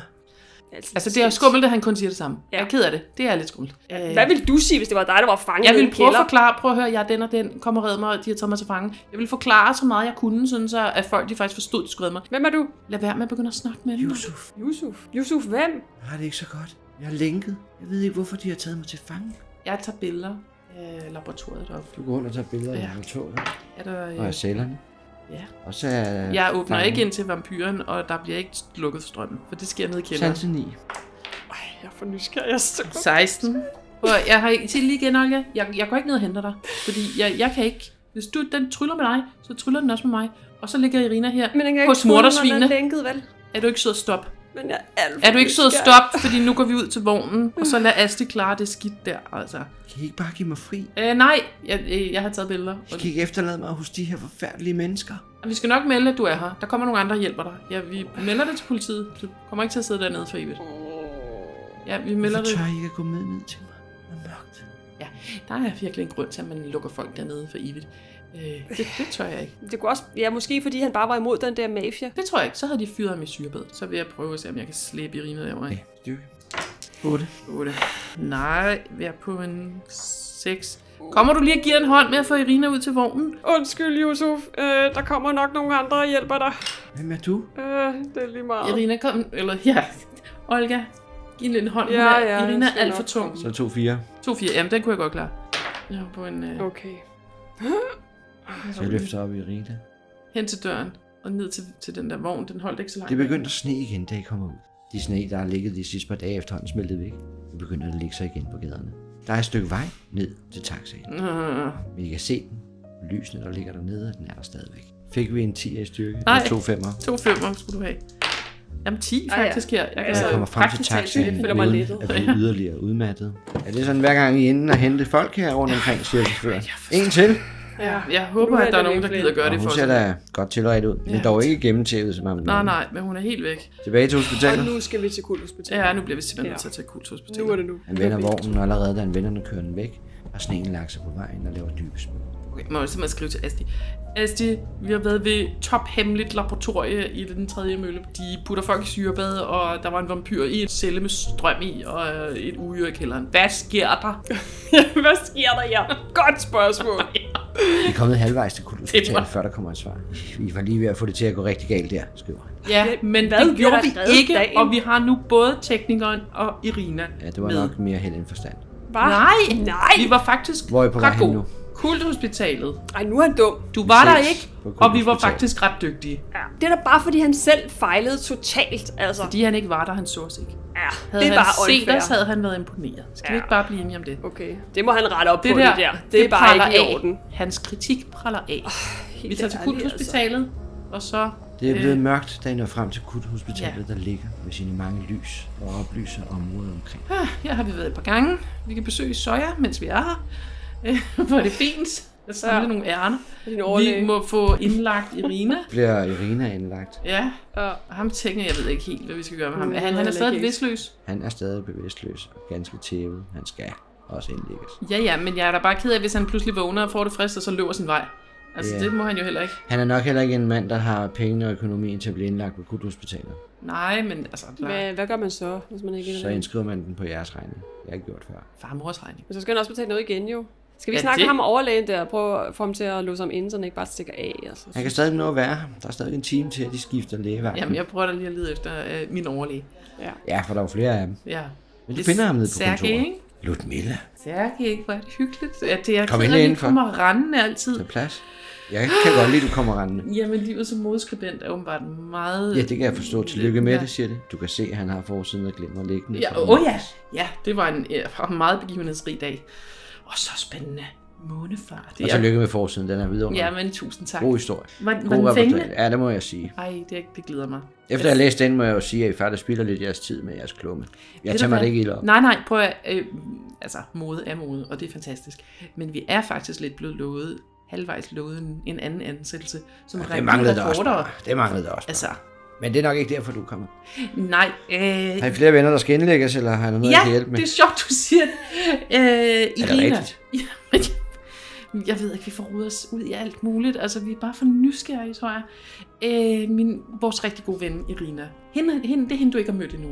[SPEAKER 2] Altså, det er skummelt, at han kun siger det samme.
[SPEAKER 3] Ja.
[SPEAKER 2] Jeg er ked af det. Det er lidt skummelt. Øh,
[SPEAKER 3] Hvad vil du sige, hvis det var dig, der var fanget
[SPEAKER 2] Jeg vil prøve at forklare, prøv at høre, jeg er den og den, kom og red mig, og de har taget mig til fange. Jeg vil forklare så meget, jeg kunne, sådan så at folk de faktisk forstod, at de skulle redde mig.
[SPEAKER 3] Hvem er du?
[SPEAKER 2] Lad være med at begynde at snakke med dem.
[SPEAKER 1] Yusuf,
[SPEAKER 3] Yusuf. Yusuf, hvem?
[SPEAKER 1] jeg har det ikke så godt. Jeg er lænket. Jeg ved ikke, hvorfor de har taget mig til fange.
[SPEAKER 2] Jeg tager billeder af laboratoriet deroppe.
[SPEAKER 1] Du går rundt og tager billeder
[SPEAKER 2] Ja.
[SPEAKER 1] af laboratoriet
[SPEAKER 2] Er der,
[SPEAKER 1] og af
[SPEAKER 2] øh,
[SPEAKER 1] cellerne.
[SPEAKER 2] Ja.
[SPEAKER 1] Og så er
[SPEAKER 2] Jeg åbner
[SPEAKER 1] fangen.
[SPEAKER 2] ikke ind til vampyren, og der bliver ikke lukket for strømmen, for det sker ned i kælderen.
[SPEAKER 1] Sanse 9.
[SPEAKER 3] Ej, jeg er for nysgerrig. Jeg er så-
[SPEAKER 2] 16. Og jeg har ikke til lige igen, Olga. Jeg, jeg går ikke ned og henter dig. Fordi jeg, jeg kan ikke. Hvis du, den tryller med dig, så tryller den også med mig. Og så ligger Irina her
[SPEAKER 3] Men den kan
[SPEAKER 2] hos
[SPEAKER 3] ikke trylle, når den
[SPEAKER 2] mordersvine.
[SPEAKER 3] er lænket, vel?
[SPEAKER 2] Er du ikke sød at stoppe?
[SPEAKER 3] Men jeg er alt
[SPEAKER 2] Er du ikke sød at stoppe? Fordi nu går vi ud til vognen, og så lader Asti klare det skidt der, altså.
[SPEAKER 1] Kan I ikke bare give mig fri?
[SPEAKER 2] Øh, nej, jeg, øh, jeg har taget billeder.
[SPEAKER 1] I kan ikke efterlade mig hos de her forfærdelige mennesker.
[SPEAKER 2] Og vi skal nok melde, at du er her. Der kommer nogle andre, der hjælper dig. Ja, vi melder det til politiet. Du kommer ikke til at sidde dernede for evigt. Ja, vi melder
[SPEAKER 1] Hvorfor
[SPEAKER 2] det.
[SPEAKER 1] tør I ikke at gå med ned til mig? Det er mørkt.
[SPEAKER 2] Der er virkelig en grund til, at man lukker folk dernede for evigt. Øh, det, det tør jeg ikke.
[SPEAKER 3] Det kunne også, ja, måske fordi han bare var imod den der mafia.
[SPEAKER 2] Det tror jeg ikke. Så havde de fyret ham i syrebad. Så vil jeg prøve at se, om jeg kan slæbe Irina derovre.
[SPEAKER 1] Okay, styrke. 8.
[SPEAKER 2] 8. Nej, vi er på en 6. Kommer du lige og giver en hånd med at få Irina ud til vognen?
[SPEAKER 3] Undskyld, Yusuf. Øh, der kommer nok nogle andre og hjælper dig.
[SPEAKER 1] Hvem er du?
[SPEAKER 3] Øh, det er lige meget.
[SPEAKER 2] Irina, kom. Eller ja. Olga, giv en lille hånd.
[SPEAKER 3] Ja,
[SPEAKER 2] er-
[SPEAKER 3] ja,
[SPEAKER 2] Irina
[SPEAKER 3] jeg
[SPEAKER 2] er alt for tung.
[SPEAKER 1] Så 2 4.
[SPEAKER 2] 2-4. Jamen, den kunne jeg godt klare. Jeg på en... Øh,
[SPEAKER 3] Okay.
[SPEAKER 1] Så jeg løfter op i Rita.
[SPEAKER 2] hen til døren og ned til, til den der vogn. Den holdt ikke så langt.
[SPEAKER 1] Det begyndte at sne igen, da I kommer ud. De sne, der har ligget de sidste par dage efterhånden smeltet væk. Det begynder at ligge sig igen på gaderne. Der er et stykke vej ned til taxaen.
[SPEAKER 2] Øh,
[SPEAKER 1] Men I kan se den. Lysene, der ligger dernede, den er der stadigvæk. Fik vi en 10 i styrke?
[SPEAKER 2] Nej.
[SPEAKER 1] To femmer.
[SPEAKER 2] to femmer skulle du have. Jamen 10
[SPEAKER 3] Ej, ja.
[SPEAKER 2] faktisk her. Jeg kan
[SPEAKER 3] Altså,
[SPEAKER 1] Jeg kommer frem til taxaen,
[SPEAKER 3] føler mig
[SPEAKER 1] uden
[SPEAKER 3] lettet.
[SPEAKER 1] at blive yderligere udmattet. Er det sådan, hver gang I er inde og hente folk her rundt omkring, siger chaufføren? En til?
[SPEAKER 3] Ja.
[SPEAKER 2] Jeg håber,
[SPEAKER 3] er
[SPEAKER 2] at der er nogen, der gider gøre
[SPEAKER 1] Og
[SPEAKER 2] det
[SPEAKER 1] hun
[SPEAKER 2] for
[SPEAKER 1] ser
[SPEAKER 2] os.
[SPEAKER 1] da godt tilrettet ud, men
[SPEAKER 2] Ja.
[SPEAKER 1] dog ikke gennemtævet som
[SPEAKER 2] Nej, nej, men hun er helt væk.
[SPEAKER 1] Tilbage til
[SPEAKER 3] Og
[SPEAKER 1] hospitalet.
[SPEAKER 3] nu skal vi til kulthospitalet.
[SPEAKER 2] Ja, nu bliver vi simpelthen
[SPEAKER 3] Ja.
[SPEAKER 2] nødt til at tage.
[SPEAKER 3] Nu er det nu.
[SPEAKER 1] Han vender vognen, og allerede da han vender den, kører den væk. Og sneen lagt sig på vejen og laver dybe små.
[SPEAKER 2] Okay, må jeg simpelthen skrive til Asti. Asti, vi har været ved tophemmeligt laboratorie i den tredje mølle. De putter folk i syrebad, og der var en vampyr i en celle med strøm i, og øh, et uhyre i kælderen. Hvad sker der?
[SPEAKER 3] Hvad sker der her? Godt spørgsmål.
[SPEAKER 1] Vi er kommet halvvejs til
[SPEAKER 2] var-
[SPEAKER 1] før der kommer et svar. Vi var lige ved at få det til at gå rigtig galt der, skriver han.
[SPEAKER 2] Ja,
[SPEAKER 3] Ja,
[SPEAKER 2] men
[SPEAKER 3] hvad?
[SPEAKER 2] det gjorde vi ikke,
[SPEAKER 3] dagen.
[SPEAKER 2] og vi har nu både teknikeren og Irina
[SPEAKER 1] Ja, det var
[SPEAKER 2] med.
[SPEAKER 1] nok mere held end forstand.
[SPEAKER 3] Hvad?
[SPEAKER 2] Nej,
[SPEAKER 3] Nej.
[SPEAKER 2] vi var faktisk
[SPEAKER 1] Hvor er I på vej nu?
[SPEAKER 2] Kulthospitalet.
[SPEAKER 3] Ej, nu er han dum.
[SPEAKER 2] Du var der ikke, og vi var
[SPEAKER 1] Kulthospitalet.
[SPEAKER 2] faktisk ret dygtige.
[SPEAKER 3] Ja. Det er da bare, fordi han selv fejlede totalt, altså.
[SPEAKER 2] Fordi han ikke var der, han så os ikke.
[SPEAKER 3] Ja,
[SPEAKER 2] Havde
[SPEAKER 3] det er
[SPEAKER 2] han
[SPEAKER 3] bare
[SPEAKER 2] set
[SPEAKER 3] unfair.
[SPEAKER 2] os, havde han været imponeret. Skal ja. vi
[SPEAKER 3] Ja.
[SPEAKER 2] ikke bare blive enige om det?
[SPEAKER 3] Okay, det må han rette op
[SPEAKER 2] Det
[SPEAKER 3] på,
[SPEAKER 2] der,
[SPEAKER 3] det der. Det er bare ikke i
[SPEAKER 2] af.
[SPEAKER 3] orden.
[SPEAKER 2] Hans kritik praller af. Vi
[SPEAKER 3] Helt
[SPEAKER 2] tager til Kulthospitalet, og så...
[SPEAKER 1] Det er blevet
[SPEAKER 2] øh,
[SPEAKER 1] mørkt, da I når frem til Kuthospitalet,
[SPEAKER 2] Ja.
[SPEAKER 1] der ligger med sine mange lys og oplyser området omkring.
[SPEAKER 2] ah, Her har vi været et par gange. Vi kan besøge Soja, mens vi er her. Hvor det fint. Jeg samler
[SPEAKER 3] Ja.
[SPEAKER 2] nogle ærner.
[SPEAKER 3] Din
[SPEAKER 2] Vi må få indlagt Irina.
[SPEAKER 1] Bliver Irina indlagt?
[SPEAKER 2] Ja, og ham tænker jeg ved ikke helt, hvad vi skal gøre med ham.
[SPEAKER 3] Mm,
[SPEAKER 2] Han, han er stadig bevidstløs.
[SPEAKER 1] Han er stadig bevidstløs og ganske tævet. Han skal også indlægges.
[SPEAKER 2] Ja, ja, men jeg er da bare ked af, hvis han pludselig vågner og får det frisk, og så løber sin vej. Altså,
[SPEAKER 1] Ja.
[SPEAKER 2] det må han jo heller ikke.
[SPEAKER 1] Han er nok heller ikke en mand, der har penge og økonomien til at blive indlagt på Kuthospitalet.
[SPEAKER 2] Nej, men altså, der er
[SPEAKER 3] Hvad, hvad gør man så, hvis man ikke
[SPEAKER 1] Så
[SPEAKER 3] er
[SPEAKER 1] indskriver man den på jeres regning. Jeg har ikke gjort før.
[SPEAKER 2] far og mors regning.
[SPEAKER 3] Men så skal han også betale noget igen, jo. Skal vi
[SPEAKER 2] Ja,
[SPEAKER 3] snakke
[SPEAKER 2] det-
[SPEAKER 3] med ham og overlægen der og prøve at få ham til at låse ham inde, så han ikke bare stikker af? Altså.
[SPEAKER 1] Han kan stadig nå at være. Der er stadig en time til, at de skifter lægevagt.
[SPEAKER 2] Jamen, jeg prøver da lige at lede efter øh, min overlæge.
[SPEAKER 3] Ja.
[SPEAKER 1] Ja, for der er jo flere af dem.
[SPEAKER 2] Ja.
[SPEAKER 1] Men du finder ham nede på
[SPEAKER 2] Sergej,
[SPEAKER 1] kontoret.
[SPEAKER 2] ikke?
[SPEAKER 1] Ludmilla,
[SPEAKER 2] Sergej, ikke? Hvor er det hyggeligt. Ja, det er
[SPEAKER 1] Kom ind
[SPEAKER 2] at
[SPEAKER 1] indenfor.
[SPEAKER 2] kommer rendende altid.
[SPEAKER 1] tag plads. Jeg kan godt lide, at du kommer rendende.
[SPEAKER 2] Jamen, livet som modeskribent er åbenbart meget...
[SPEAKER 1] Ja, det kan jeg forstå. Tillykke med
[SPEAKER 2] ja.
[SPEAKER 1] det, siger det. Du kan se, at han har forsiden af glimmer liggende.
[SPEAKER 2] Ja,
[SPEAKER 1] foran
[SPEAKER 2] åh
[SPEAKER 1] dig.
[SPEAKER 2] ja. Ja, det var en øh, meget begivenhedsrig dag. Og så spændende. Månefar. Det
[SPEAKER 1] Og
[SPEAKER 2] er,
[SPEAKER 1] tillykke med forsiden, den er videre.
[SPEAKER 2] ja, men tusind tak.
[SPEAKER 1] God historie.
[SPEAKER 2] Var, var
[SPEAKER 1] God
[SPEAKER 2] den
[SPEAKER 1] reportage.
[SPEAKER 2] fængende?
[SPEAKER 1] Ja, det må jeg sige.
[SPEAKER 2] Ej, det, det glæder mig.
[SPEAKER 1] Efter jeg læste den, må jeg jo sige, at I faktisk spilder lidt jeres tid med jeres klumme. Jeg tager mig det ikke ilde op.
[SPEAKER 2] Nej, nej, prøv at... Øh, altså, mode er mode, og det er fantastisk. Men vi er faktisk lidt blevet lovet, halvvejs lovet en, en anden ansættelse, som
[SPEAKER 1] Det
[SPEAKER 2] rigtig
[SPEAKER 1] manglede der også bare. Det manglede der også bare.
[SPEAKER 2] Altså,
[SPEAKER 1] Men det er nok ikke derfor, du kommer.
[SPEAKER 2] nej. Øh,
[SPEAKER 1] Har I flere venner, der skal indlægges, eller har I noget, jeg kan
[SPEAKER 2] ja,
[SPEAKER 1] hjælpe med?
[SPEAKER 2] det er sjovt, du siger det. Øh, Irina.
[SPEAKER 1] rigtigt?
[SPEAKER 2] Ja, men jeg ved ikke, vi får rodet os ud i alt muligt. Altså, vi er bare for nysgerrige, tror jeg. Øh, min, vores rigtig gode ven, Irina. Hende, hende, det er hende, du ikke har mødt endnu.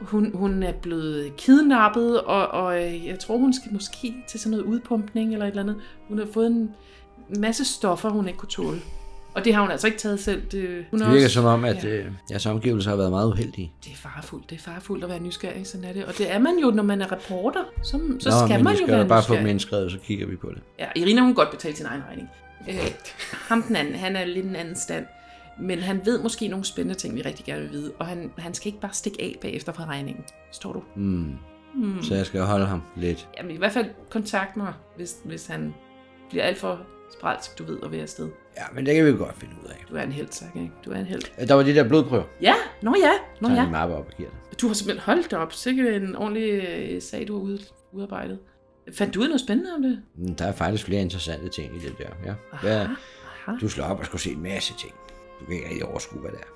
[SPEAKER 2] Hun, hun er blevet kidnappet, og, og øh, jeg tror, hun skal måske til sådan noget udpumpning eller et eller andet. Hun har fået en masse stoffer, hun ikke kunne tåle. Og det har hun altså ikke taget selv. Det, hun
[SPEAKER 1] Det virker
[SPEAKER 2] også-
[SPEAKER 1] som om, at
[SPEAKER 2] Ja.
[SPEAKER 1] øh, jeres omgivelser har været meget uheldige.
[SPEAKER 2] Det er farefuldt. Det er farefuldt at være nysgerrig, sådan er det. Og det er man jo, når man er reporter. Så, så
[SPEAKER 1] Nå,
[SPEAKER 2] skal man jo
[SPEAKER 1] skal
[SPEAKER 2] være
[SPEAKER 1] bare få dem indskrevet, så kigger vi på det.
[SPEAKER 2] Ja, Irina hun godt betale sin egen regning. Øh, ham den anden, han er lidt en anden stand. Men han ved måske nogle spændende ting, vi rigtig gerne vil vide. Og han, han skal ikke bare stikke af bagefter fra regningen. Står du?
[SPEAKER 1] Mm.
[SPEAKER 2] Hmm.
[SPEAKER 1] Så jeg skal holde ham lidt.
[SPEAKER 2] Jamen i hvert fald kontakt mig, hvis, hvis han bliver alt for spralsk, du ved, at være afsted.
[SPEAKER 1] Ja, men det kan vi godt finde ud af.
[SPEAKER 2] Du er en held, Sark, ikke? Du er en held.
[SPEAKER 1] Øh, Der var de der blodprøver.
[SPEAKER 2] Ja, nå ja, nå ja.
[SPEAKER 1] en mappe op og giver det.
[SPEAKER 2] Du har simpelthen holdt dig op. Sikkert en ordentlig øh, sag, du har ud, udarbejdet. Fandt du ud af noget spændende om det?
[SPEAKER 1] Mm, Der er faktisk flere interessante ting i det der. Ja. Hvad,
[SPEAKER 2] Aha.
[SPEAKER 1] du slår op og skal se en masse ting. Du kan ikke rigtig overskue, hvad det er.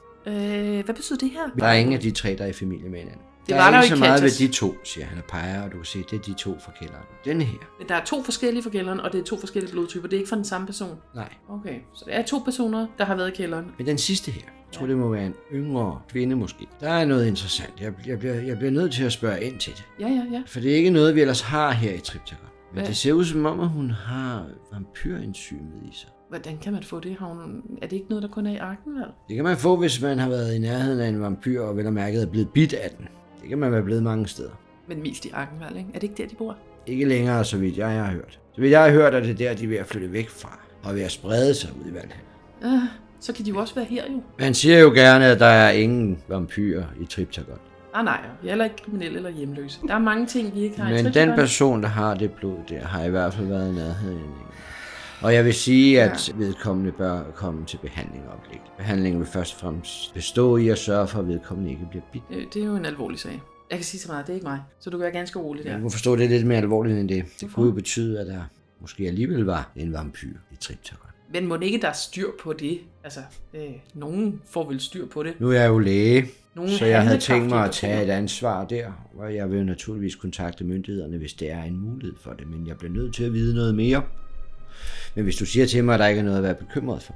[SPEAKER 2] Øh, hvad betyder det her?
[SPEAKER 1] Der er ingen af de tre, der er i familie med hinanden.
[SPEAKER 2] Det
[SPEAKER 1] der
[SPEAKER 2] var
[SPEAKER 1] er
[SPEAKER 2] der
[SPEAKER 1] ikke så meget ved de to, siger han og peger, og du kan se, det er de to fra kælderen. Denne her.
[SPEAKER 2] Men der er to forskellige fra kælderen, og det er to forskellige blodtyper. Det er ikke fra den samme person.
[SPEAKER 1] Nej.
[SPEAKER 2] Okay, så det er to personer, der har været i kælderen.
[SPEAKER 1] Men den sidste her, jeg tror, det må være en yngre kvinde måske. Der er noget interessant. Jeg, jeg, bliver, jeg bliver nødt til at spørge ind til det.
[SPEAKER 2] Ja, ja, ja.
[SPEAKER 1] For det er ikke noget, vi ellers har her i Triptychon. Men
[SPEAKER 2] Hvad?
[SPEAKER 1] det ser ud som om, at hun har vampyrenzymet i sig.
[SPEAKER 2] Hvordan kan man få det? Har hun... Er det ikke noget, der kun er i arken, vel?
[SPEAKER 1] Det kan man få, hvis man har været i nærheden af en vampyr, og vel og mærket er blevet bidt af den. Det kan man være blevet mange steder.
[SPEAKER 2] Men mest i arken, vel? Ikke? Er det ikke der, de bor?
[SPEAKER 1] Ikke længere, så vidt jeg har hørt. Så vidt jeg har hørt, er det der, de er ved at flytte væk fra, og ved at sprede sig ud i Valhalla.
[SPEAKER 2] Uh, så kan de jo også være her, jo.
[SPEAKER 1] Man siger jo gerne, at der er ingen vampyrer i Triptychon.
[SPEAKER 2] Ah, nej, vi er heller ikke kriminelle eller hjemløse. Der er mange ting, vi ikke har i
[SPEAKER 1] Men den person, der har det blod der, har i hvert fald været i nærheden. Og jeg vil sige, at vedkommende bør komme til behandling øjeblikkeligt. Behandlingen vil først og fremmest bestå i at sørge for, at vedkommende ikke bliver bidt.
[SPEAKER 2] Øh, Det er jo en alvorlig sag. Jeg kan sige så meget, det er ikke mig. Så du kan være ganske rolig der.
[SPEAKER 1] Jeg kunne forstå, det er lidt mere alvorligt end det. Det kunne jo betyde, at der måske alligevel var en vampyr i Triptychon.
[SPEAKER 2] Men må ikke der er styr på det? Altså, øh, nogen får vel styr på det.
[SPEAKER 1] Nu er jeg jo læge,
[SPEAKER 2] Nogle
[SPEAKER 1] så jeg havde tænkt mig at tage et ansvar der, og jeg vil naturligvis kontakte myndighederne, hvis det er en mulighed for det, men jeg bliver nødt til at vide noget mere. Men hvis du siger til mig, at der ikke er noget at være bekymret for,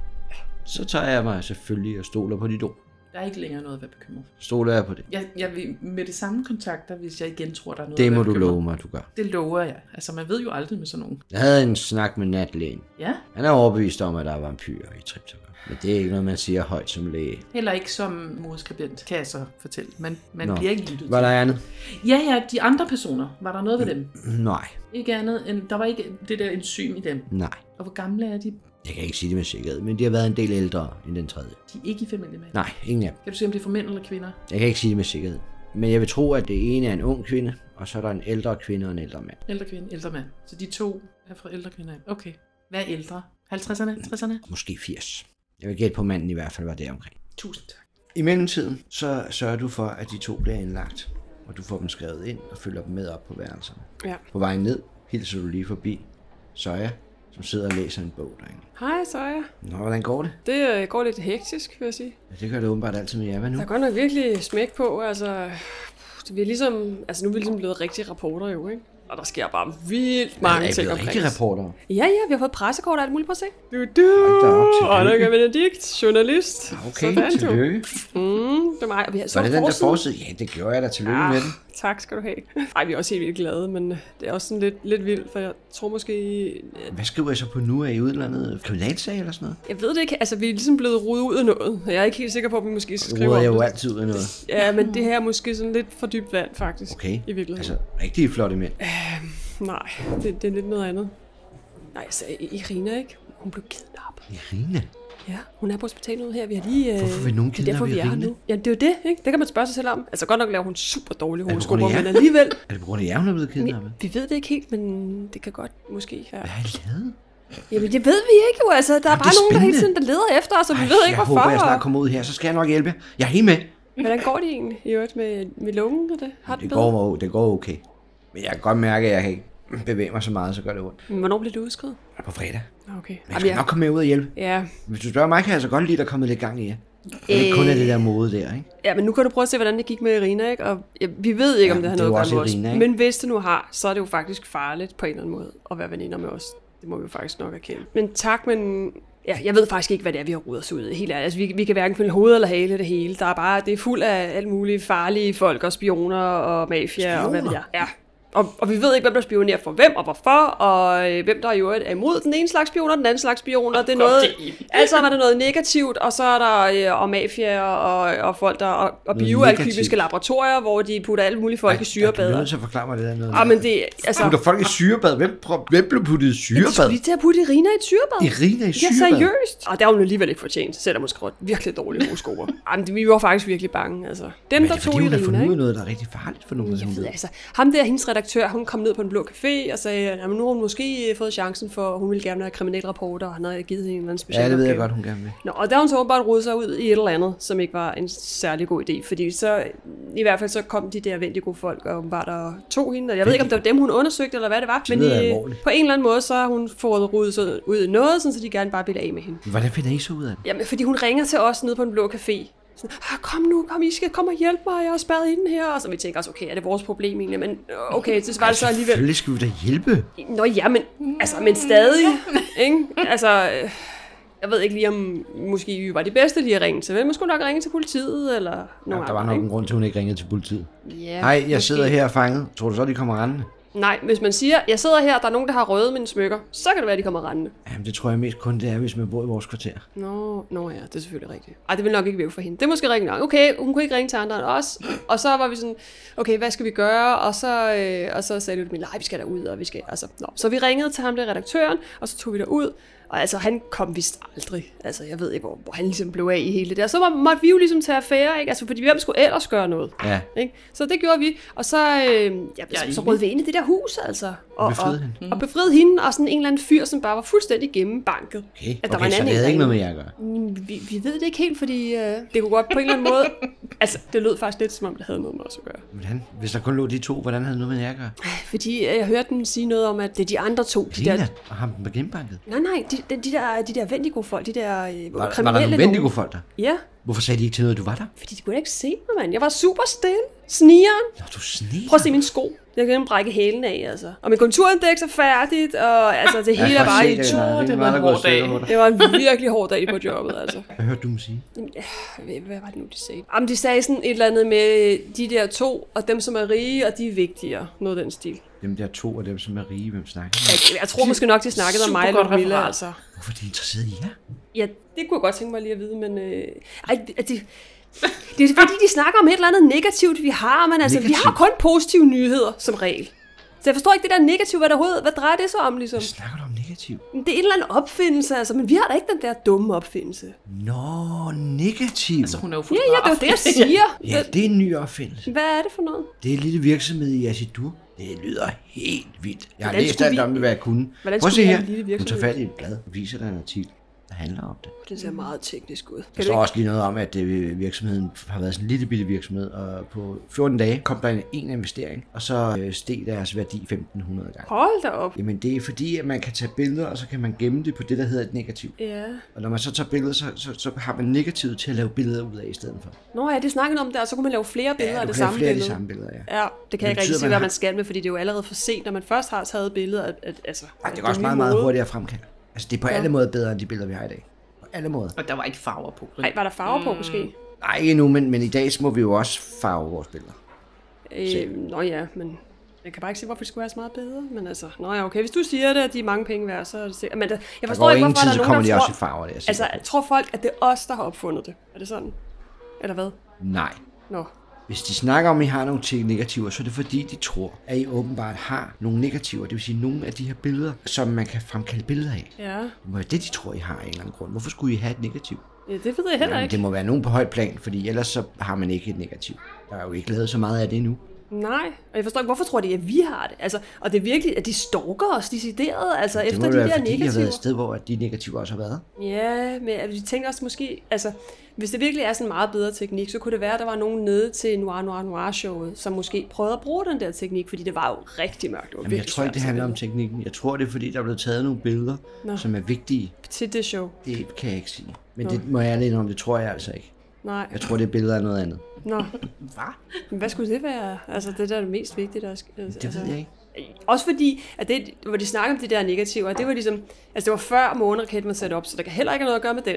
[SPEAKER 1] så tager jeg mig selvfølgelig og stoler på dit ord.
[SPEAKER 2] Der er ikke længere noget at være bekymret for.
[SPEAKER 1] Stoler jeg på det?
[SPEAKER 2] Jeg, jeg vil med det samme kontakter, hvis jeg igen tror, der er noget
[SPEAKER 1] Det
[SPEAKER 2] at
[SPEAKER 1] må
[SPEAKER 2] være
[SPEAKER 1] du
[SPEAKER 2] bekymret.
[SPEAKER 1] love mig, du gør.
[SPEAKER 2] Det lover jeg. Altså, man ved jo aldrig med sådan nogen.
[SPEAKER 1] Jeg havde en snak med natlægen.
[SPEAKER 2] Ja,
[SPEAKER 1] Han er overbevist om, at der er vampyrer i Triptychon. Men det er ikke noget, man siger højt som læge.
[SPEAKER 2] Heller ikke som moderskribent, kan jeg så fortælle. Man, man
[SPEAKER 1] Nå.
[SPEAKER 2] bliver ikke lyttet
[SPEAKER 1] Var der andet?
[SPEAKER 2] Ja, ja, de andre personer. Var der noget ved dem?
[SPEAKER 1] Nej.
[SPEAKER 2] Ikke andet end, der var ikke det der enzym i dem.
[SPEAKER 1] Nej.
[SPEAKER 2] Og hvor gamle er de?
[SPEAKER 1] Jeg kan ikke sige det med sikkerhed, men de har været en del ældre end den tredje.
[SPEAKER 2] De er ikke i familie med.
[SPEAKER 1] Nej, ingen af dem.
[SPEAKER 2] Kan du se, om det er for mænd eller kvinder?
[SPEAKER 1] Jeg kan ikke sige det med sikkerhed. Men jeg vil tro, at det ene er en ung kvinde, og så er der en ældre kvinde og en ældre mand.
[SPEAKER 2] Ældre kvinde, ældre mand. Så de to er fra ældre kvinder. Okay. Hvad er ældre? 50'erne? 60'erne?
[SPEAKER 1] Måske 80. Jeg vil gætte på, manden i hvert fald var der omkring.
[SPEAKER 2] Tusind tak.
[SPEAKER 1] I mellemtiden, så sørger du for, at de to bliver indlagt, og du får dem skrevet ind og følger dem med op på værelserne.
[SPEAKER 3] Ja.
[SPEAKER 1] På vejen ned hilser du lige forbi Søja, som sidder og læser en bog derinde.
[SPEAKER 3] Hej, Søja.
[SPEAKER 1] Nå, hvordan går det?
[SPEAKER 3] Det øh, går lidt hektisk, vil jeg sige.
[SPEAKER 1] Ja, det gør det åbenbart altid med jer. Hvad nu?
[SPEAKER 3] Der er godt nok virkelig smæk på, altså... Det er ligesom, altså nu er vi ligesom blevet rigtige rapporter jo, ikke? Og der sker bare vildt mange
[SPEAKER 1] er
[SPEAKER 3] ting omkring
[SPEAKER 1] rigtig
[SPEAKER 3] os.
[SPEAKER 1] reporter?
[SPEAKER 3] Ja, ja, vi har fået pressekort og alt muligt. Prøv at se. Du, du. Og der er Benedikt, journalist.
[SPEAKER 1] Okay,
[SPEAKER 3] Sådan,
[SPEAKER 1] tillykke.
[SPEAKER 3] Mm, det er mig. Og vi har så
[SPEAKER 1] Var det den der forside? Ja, det gjorde jeg da. Tillykke
[SPEAKER 3] Ah,
[SPEAKER 1] med den.
[SPEAKER 3] Tak skal du have. Ej, vi er også helt vildt glade, men det er også sådan lidt, lidt vildt, for jeg tror måske...
[SPEAKER 1] Hvad skriver I så på nu? Er I udlandet kriminalsag eller sådan noget?
[SPEAKER 3] Jeg ved det ikke, altså vi er ligesom blevet rodet ud af noget. Jeg er ikke helt sikker på, at vi måske skal skrive
[SPEAKER 1] råder
[SPEAKER 3] om
[SPEAKER 1] jeg jo
[SPEAKER 3] det.
[SPEAKER 1] altid ud af noget.
[SPEAKER 3] Ja, men det her er måske sådan lidt for dybt vand, faktisk.
[SPEAKER 1] Okay,
[SPEAKER 3] I virkeligheden.
[SPEAKER 1] altså rigtig flotte mænd.
[SPEAKER 3] Nej, det, det er lidt noget andet. Nej, altså Irina, ikke? Hun blev kidnappet.
[SPEAKER 1] Irina?
[SPEAKER 3] Ja, hun er på hospitalet her. Vi har lige... Øh,
[SPEAKER 1] Hvorfor vil nogen
[SPEAKER 3] Det er derfor, vi er her nu. Ja, det er jo det, ikke? Det kan man spørge sig selv om. Altså godt nok laver hun super dårlige horoskoper, men alligevel...
[SPEAKER 1] Er det på grund af jer, hun er blevet kidnappet?
[SPEAKER 3] Vi ved det ikke helt, men det kan godt måske være...
[SPEAKER 1] Hvad har lavet?
[SPEAKER 3] Jamen, det ved vi ikke jo. Altså, der er
[SPEAKER 1] det er
[SPEAKER 3] bare nogen, der hele tiden der leder efter os, og vi
[SPEAKER 1] Ej,
[SPEAKER 3] ved ikke,
[SPEAKER 1] jeg
[SPEAKER 3] hvorfor.
[SPEAKER 1] håber, jeg snart kommer ud her, så skal jeg nok hjælpe. Jeg er helt med.
[SPEAKER 3] Hvordan går det egentlig i øvrigt med, med lungen og det? Har
[SPEAKER 1] Det
[SPEAKER 3] det
[SPEAKER 1] går, det går okay. Men jeg kan godt mærke, at jeg kan ikke bevæge mig så meget, så gør det ondt.
[SPEAKER 3] Hvornår bliver du udskrevet?
[SPEAKER 1] På fredag.
[SPEAKER 3] Okay.
[SPEAKER 1] Men jeg skal nok komme med ud og hjælpe.
[SPEAKER 3] Ja.
[SPEAKER 1] Hvis du spørger mig, kan jeg så godt lide, at der er kommet lidt gang i jer. Det ikke kun er det der mode der, ikke?
[SPEAKER 3] ja, men nu kan du prøve at se, hvordan det gik med Irina, ikke? Og ja, vi ved ikke,
[SPEAKER 1] Ja,
[SPEAKER 3] om det har
[SPEAKER 1] er
[SPEAKER 3] noget at gøre med os.
[SPEAKER 1] Ikke?
[SPEAKER 3] Men hvis det nu har, så er det jo faktisk farligt på en eller anden måde at være veninder med os. Det må vi jo faktisk nok erkende. Men tak, men Ja, jeg ved faktisk ikke, hvad det er, vi har rodet os ud i. Helt ærligt. Altså, vi, vi kan hverken følge hoved eller hale det hele. Der er bare, det er fuld af alt muligt farlige folk og spioner og mafia og hvad ved jeg. Ja. Og, og vi ved ikke, hvem der spionerer for hvem og hvorfor, og øh, hvem der i øvrigt er imod den ene slags spioner og den anden slags spioner. Det er noget, altså er der noget negativt, og så er der øh, og mafia og, og folk, der og, og bioalkymiske laboratorier, hvor de putter alle mulige folk i
[SPEAKER 1] Jeg er
[SPEAKER 3] syrebad.
[SPEAKER 1] nødt til at forklare mig det der noget.
[SPEAKER 3] Ah, men det, altså,
[SPEAKER 1] Putter folk i syrebad? Hvem, hvem blev puttet i
[SPEAKER 3] de
[SPEAKER 1] syrebad?
[SPEAKER 3] skulle lige til at putte Irina i et syrebad.
[SPEAKER 1] Irina i
[SPEAKER 3] Ja,
[SPEAKER 1] syrebad?
[SPEAKER 3] seriøst. Og det har hun alligevel ikke fortjent, selvom hun skrev virkelig dårlige horoskoper. Jamen, vi var faktisk virkelig bange, altså. Dem,
[SPEAKER 1] Men
[SPEAKER 3] der
[SPEAKER 1] det er
[SPEAKER 3] tog
[SPEAKER 1] fordi, hun har
[SPEAKER 3] Irina,
[SPEAKER 1] fundet
[SPEAKER 3] ikke?
[SPEAKER 1] noget, der er rigtig farligt for nogen.
[SPEAKER 3] Jeg ved, altså, ham der, hendes redaktør, hun kom ned på en blå café og sagde, at nu har hun måske fået chancen for, hun ville gerne være kriminalreporter, og han havde givet hende en eller anden speciel
[SPEAKER 1] Ja, det ved jeg
[SPEAKER 3] opgave.
[SPEAKER 1] godt, hun gerne vil.
[SPEAKER 3] Nå, og der har hun så åbenbart rodet sig ud i et eller andet, som ikke var en særlig god idé, fordi så, i hvert fald så kom de der vendige folk og åbenbart og tog hende, og jeg ved ikke, om det var dem, hun undersøgte, eller hvad det var, men
[SPEAKER 1] lyder
[SPEAKER 3] i, på en eller anden måde, så har hun fået rodet sig ud i noget, sådan, så de gerne bare ville af med hende.
[SPEAKER 1] Hvordan finder I så ud af det?
[SPEAKER 3] Jamen, fordi hun ringer til os nede på en blå café. Sådan, ah, kom nu, kom, I skal komme og hjælpe mig, jeg har spærret inde her. Og så vi tænker også, okay, er det vores problem egentlig? Men øh, okay, det var det så alligevel.
[SPEAKER 1] Selvfølgelig skal vi da hjælpe.
[SPEAKER 3] Nå ja, men, altså, men stadig, ikke? Altså, øh, jeg ved ikke lige, om måske vi var de bedste lige at ringe til. Men man skulle nok ringe til politiet, eller
[SPEAKER 1] Ja,
[SPEAKER 3] nogen
[SPEAKER 1] der var nok en grund til, at hun ikke ringede til politiet.
[SPEAKER 3] Ja,
[SPEAKER 1] Nej, jeg
[SPEAKER 3] måske.
[SPEAKER 1] sidder her fanget. Tror du så, de kommer rendende?
[SPEAKER 3] Nej, hvis man siger, jeg sidder her, der er nogen, der har røde mine smykker, så kan det være, de kommer rendende.
[SPEAKER 1] Jamen, det tror jeg mest kun, det er, hvis man bor i vores kvarter.
[SPEAKER 3] Nå, nå ja, det er selvfølgelig rigtigt. Ej, det vil nok ikke virke for hende. Det er måske rigtigt nok. Okay, hun kunne ikke ringe til andre end os. Og så var vi sådan, okay, hvad skal vi gøre? Og så, øh, og så sagde Ludmilla, nej, vi skal derud, og vi skal, altså, nå. Så vi ringede til ham, der redaktøren, og så tog vi derud. Og altså, han kom vist aldrig. Altså, jeg ved ikke, hvor, hvor han ligesom blev af i hele det der. Så må, måtte vi jo ligesom tage affære, ikke? Altså, fordi hvem skulle ellers gøre noget?
[SPEAKER 1] Ja,
[SPEAKER 3] Ikke? Så det gjorde vi, og så, øh, ja, så, så rød vi ind i det der hus, altså. Og,
[SPEAKER 1] befriede
[SPEAKER 3] og,
[SPEAKER 1] hende.
[SPEAKER 3] og befriede hende, og sådan en eller anden fyr, som bare var fuldstændig gennembanket.
[SPEAKER 1] okay.
[SPEAKER 3] At der
[SPEAKER 1] okay
[SPEAKER 3] var en
[SPEAKER 1] så
[SPEAKER 3] anden
[SPEAKER 1] det havde ikke noget med jer at gøre.
[SPEAKER 3] Mm, Vi, vi ved det ikke helt, fordi øh, det kunne godt på en eller anden måde... altså, det lød faktisk lidt, som om det havde noget med os at gøre.
[SPEAKER 1] Hvordan? Hvis der kun lå de to, hvordan havde det noget med jer at gøre?
[SPEAKER 3] Fordi øh, jeg hørte dem sige noget om, at det er de andre to. De der,
[SPEAKER 1] og ham den gennembanket.
[SPEAKER 3] nej, nej, de, de, de der, de der Vendigo-folk, de der øh,
[SPEAKER 1] Var, var der
[SPEAKER 3] kriminelle
[SPEAKER 1] nogle vendigo-folk der?
[SPEAKER 3] Ja,
[SPEAKER 1] Hvorfor sagde de ikke til noget, du var der?
[SPEAKER 3] fordi de kunne ikke se mig, mand. Jeg var super stille. Snigeren.
[SPEAKER 1] Nå, du sneer.
[SPEAKER 3] Prøv at se mine sko. Jeg kan brække hælen af, altså. Og min konturindeks er færdigt, og altså, det hele er bare i
[SPEAKER 1] det.
[SPEAKER 3] tur.
[SPEAKER 2] Det
[SPEAKER 1] meget,
[SPEAKER 2] var en hård dag.
[SPEAKER 3] Det var en virkelig hård dag på jobbet, altså.
[SPEAKER 1] Hvad hørte du dem sige?
[SPEAKER 3] Hvad, hvad var det nu, de sagde? Jamen, de sagde sådan et eller andet med de der to, og dem, som er rige, og de er vigtigere. Noget af den stil.
[SPEAKER 1] Dem der to og dem, som er rige, hvem snakker
[SPEAKER 3] Jeg, jeg tror måske nok, de snakkede om mig og
[SPEAKER 2] referat.
[SPEAKER 3] altså.
[SPEAKER 1] Hvorfor er de interesseret i jer?
[SPEAKER 3] Ja, det kunne jeg godt tænke mig lige at vide, men... Øh, ej, det, det, det er fordi, de snakker om et eller andet negativt, vi har, men altså, vi har
[SPEAKER 1] Negativt?
[SPEAKER 3] kun positive nyheder, som regel. Så jeg forstår ikke det der negative, hvad der overhovedet, hvad drejer det sig om, ligesom?
[SPEAKER 1] Hvad snakker du om negativ?
[SPEAKER 3] Det er en eller anden opfindelse, altså, men vi har da ikke den der dumme opfindelse.
[SPEAKER 1] Nå, negativ.
[SPEAKER 2] Altså, hun er jo
[SPEAKER 3] Ja, ja, det er det, jeg siger.
[SPEAKER 1] Ja, det er en ny opfindelse.
[SPEAKER 3] Hvad er det for noget?
[SPEAKER 1] Det er en lille virksomhed i Assidur. Det lyder helt vildt. Jeg har
[SPEAKER 3] Hvordan
[SPEAKER 1] læst alt
[SPEAKER 3] vi-
[SPEAKER 1] om det, hvad jeg kunne.
[SPEAKER 3] Hvordan
[SPEAKER 1] Prøv at se her. Hun tager fat i et blad og viser dig en artikel, der handler om det.
[SPEAKER 3] Det ser meget teknisk ud.
[SPEAKER 1] Der
[SPEAKER 3] Kan du
[SPEAKER 1] står også lige noget om, at virksomheden har været sådan en lille bitte virksomhed, og på 14 dage kom der en, en investering, og så øh, steg deres værdi 1500 gange.
[SPEAKER 3] Hold da op.
[SPEAKER 1] Jamen det er fordi, at man kan tage billeder, og så kan man gemme det på det, der hedder et negativ.
[SPEAKER 3] Ja.
[SPEAKER 1] Og når man så tager billeder, så, så, så har man negativet til at lave billeder ud af i stedet for.
[SPEAKER 3] Nå ja, det snakkede om der, så kunne man lave flere billeder
[SPEAKER 1] Ja,
[SPEAKER 3] af det samme
[SPEAKER 1] flere af de
[SPEAKER 3] billede.
[SPEAKER 1] samme billeder, ja.
[SPEAKER 3] Ja, det kan jeg ikke rigtig se,
[SPEAKER 1] man
[SPEAKER 3] hvad
[SPEAKER 1] har-
[SPEAKER 3] man skal med, fordi det er jo allerede for sent, når man først har taget billeder af, at, altså...
[SPEAKER 1] Ej, det går også meget, meget hurtigere at fremkalde. Altså det er på alle måder bedre, end de billeder, vi har i dag. På alle måder.
[SPEAKER 2] Og der var ikke farver på.
[SPEAKER 3] Ej, var der farver på måske?
[SPEAKER 1] Nej, ikke endnu, men, men i dag må vi jo også farve vores billeder.
[SPEAKER 3] Øh, nå ja, men jeg kan bare ikke se, hvorfor det skulle være så meget bedre. Men altså, nå ja, okay, hvis du siger det, at de er mange penge værd, så er det sikkert. Men der, jeg forstår ikke, hvorfor
[SPEAKER 1] tid,
[SPEAKER 3] der er
[SPEAKER 1] så
[SPEAKER 3] nogen,
[SPEAKER 1] kommer
[SPEAKER 3] der
[SPEAKER 1] de også i
[SPEAKER 3] tror...
[SPEAKER 1] farver. Det
[SPEAKER 3] Altså, tror folk, at det er os, der har opfundet det? Er det sådan? Eller hvad?
[SPEAKER 1] Nej.
[SPEAKER 3] Nå.
[SPEAKER 1] Hvis de snakker om, at I har nogle ting negativer, så er det fordi, de tror, at I åbenbart har nogle negativer. Det vil sige, nogle af de her billeder, som man kan fremkalde billeder af.
[SPEAKER 3] Ja,
[SPEAKER 1] Det må være det, de tror, I har af en eller anden grund. Hvorfor skulle I have et negativ?
[SPEAKER 3] ja det ved jeg heller ikke.
[SPEAKER 1] det må være nogen på højt plan, fordi ellers så har man ikke et negativ. Der er jo ikke lavet så meget af det endnu.
[SPEAKER 3] Nej, og jeg forstår ikke, hvorfor tror de, at vi har det? Altså, og det er virkelig, at de stalker os decideret, altså
[SPEAKER 1] Det
[SPEAKER 3] efter de
[SPEAKER 1] det være,
[SPEAKER 3] der
[SPEAKER 1] fordi I har
[SPEAKER 3] negativer.
[SPEAKER 1] været et sted, hvor de negativer også har været.
[SPEAKER 3] Ja, men vi tænker også måske, altså, hvis det virkelig er sådan en meget bedre teknik, så kunne det være, at der var nogen nede til Noir Noir Noir showet, som måske prøvede at bruge den der teknik, fordi det var jo rigtig mørkt. Det var
[SPEAKER 1] Jamen, jeg tror ikke, det handler om teknikken. Jeg tror, det er fordi, der er blevet taget nogle billeder,
[SPEAKER 3] Nå.
[SPEAKER 1] som er vigtige.
[SPEAKER 3] til det show.
[SPEAKER 1] Det kan jeg ikke sige. Men
[SPEAKER 3] Nå.
[SPEAKER 1] det må jeg ærligt om, det tror jeg altså ikke.
[SPEAKER 3] Nej,
[SPEAKER 1] Jeg tror, det er billeder af noget andet.
[SPEAKER 3] nå.
[SPEAKER 2] Hvad?
[SPEAKER 3] Men hvad skulle det være? Altså, det der er det mest vigtige, der er... Altså,
[SPEAKER 1] Det ved jeg ikke.
[SPEAKER 3] Også fordi, at det, hvor de snakker om de der negativer, det var ligesom, altså det var før måneraketten var sat op, så der kan heller ikke have noget at gøre med den.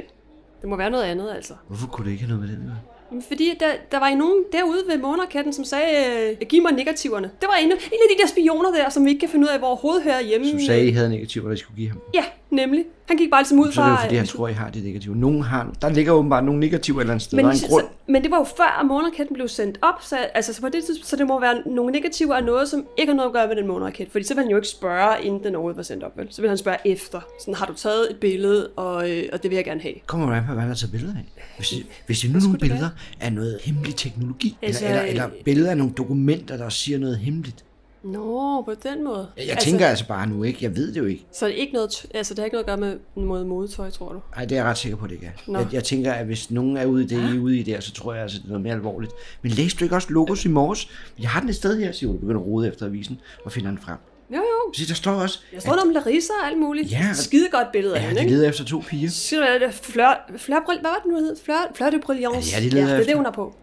[SPEAKER 3] Det må være noget andet, altså.
[SPEAKER 1] Hvorfor kunne det ikke have noget med den at
[SPEAKER 3] Fordi der, der var nogen derude ved måneraketten, som sagde, øh, giv mig negativerne. Det var en, en af de der spioner der, som vi ikke kan finde ud af, hvor overhovedet hører hjemme.
[SPEAKER 1] Som sagde, I havde negativer, der I skulle give ham.
[SPEAKER 3] Ja, nemlig. Han gik bare ligesom ud
[SPEAKER 1] Så er det jo
[SPEAKER 3] fra...
[SPEAKER 1] fordi, han tror, I har de negativer. Nogen har, der ligger åbenbart nogle negativer et eller andet sted. der er
[SPEAKER 3] men,
[SPEAKER 1] en
[SPEAKER 3] så,
[SPEAKER 1] grund.
[SPEAKER 3] så, men det var jo før, at måneraketten blev sendt op, så, altså, så, på det, så det må være nogle negativer af noget, som ikke har noget at gøre med den måneraket. Fordi så vil han jo ikke spørge, inden den overhovedet var sendt op, vel? Så vil han spørge efter. Sådan, har du taget et billede, og, øh, og det vil jeg gerne have.
[SPEAKER 1] Kommer man på, hvad har taget billeder af? Hvis, det, hvis det nu er nogle
[SPEAKER 3] skulle det
[SPEAKER 1] billeder af noget hemmelig teknologi,
[SPEAKER 3] Altså,
[SPEAKER 1] eller, eller, eller billeder af nogle dokumenter, der siger noget hemmeligt.
[SPEAKER 3] Nå, på den måde.
[SPEAKER 1] Jeg, jeg tænker altså bare nu ikke, jeg ved det jo ikke.
[SPEAKER 3] Så det er ikke noget, altså det har ikke noget at gøre med måde modetøj, tror du?
[SPEAKER 1] Nej, det er jeg ret sikker på, det ikke er. Jeg, jeg tænker, at hvis nogen er ude i det, I er ude i der, så tror jeg altså, det er noget mere alvorligt. Men læste du ikke også logos i morges? Jeg har den et sted her, siger hun. Begynder at rode efter avisen og finder den frem.
[SPEAKER 3] Jo, jo.
[SPEAKER 1] Så der står også,
[SPEAKER 3] Jeg står der om Larissa og alt muligt.
[SPEAKER 1] Ja.
[SPEAKER 3] Skide godt billede af
[SPEAKER 1] ja,
[SPEAKER 3] hende,
[SPEAKER 1] de
[SPEAKER 3] ikke?
[SPEAKER 1] leder efter to piger.
[SPEAKER 3] Er flør, flør, hvad var det nu, hed? Flør, flør de brillance.
[SPEAKER 1] Ja, de leder
[SPEAKER 3] ja, det er det,
[SPEAKER 1] efter.
[SPEAKER 3] hun har på.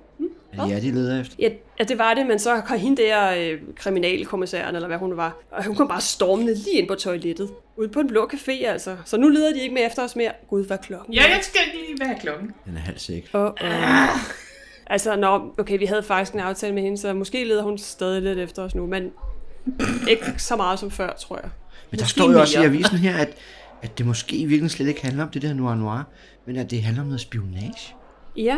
[SPEAKER 1] Ja, de leder efter.
[SPEAKER 3] Ja, ja, det var det, men så kom hende der øh, kriminalkommissæren, eller hvad hun var, og hun kom bare stormende lige ind på toilettet. Ude på en blå café, altså. Så nu leder de ikke mere efter os mere. Gud, hvad er klokken?
[SPEAKER 2] Ja, jeg skal lige være klokken.
[SPEAKER 1] Den er halv seks.
[SPEAKER 3] Oh, oh. Altså, nå, okay, vi havde faktisk en aftale med hende, så måske leder hun stadig lidt efter os nu, men ikke så meget som før, tror jeg.
[SPEAKER 1] Men der
[SPEAKER 2] Måske
[SPEAKER 1] står jo også i
[SPEAKER 2] mere.
[SPEAKER 1] avisen her, at, at det måske i virkeligheden slet ikke handler om det der noir noir, men at det handler om noget spionage.
[SPEAKER 3] Ja,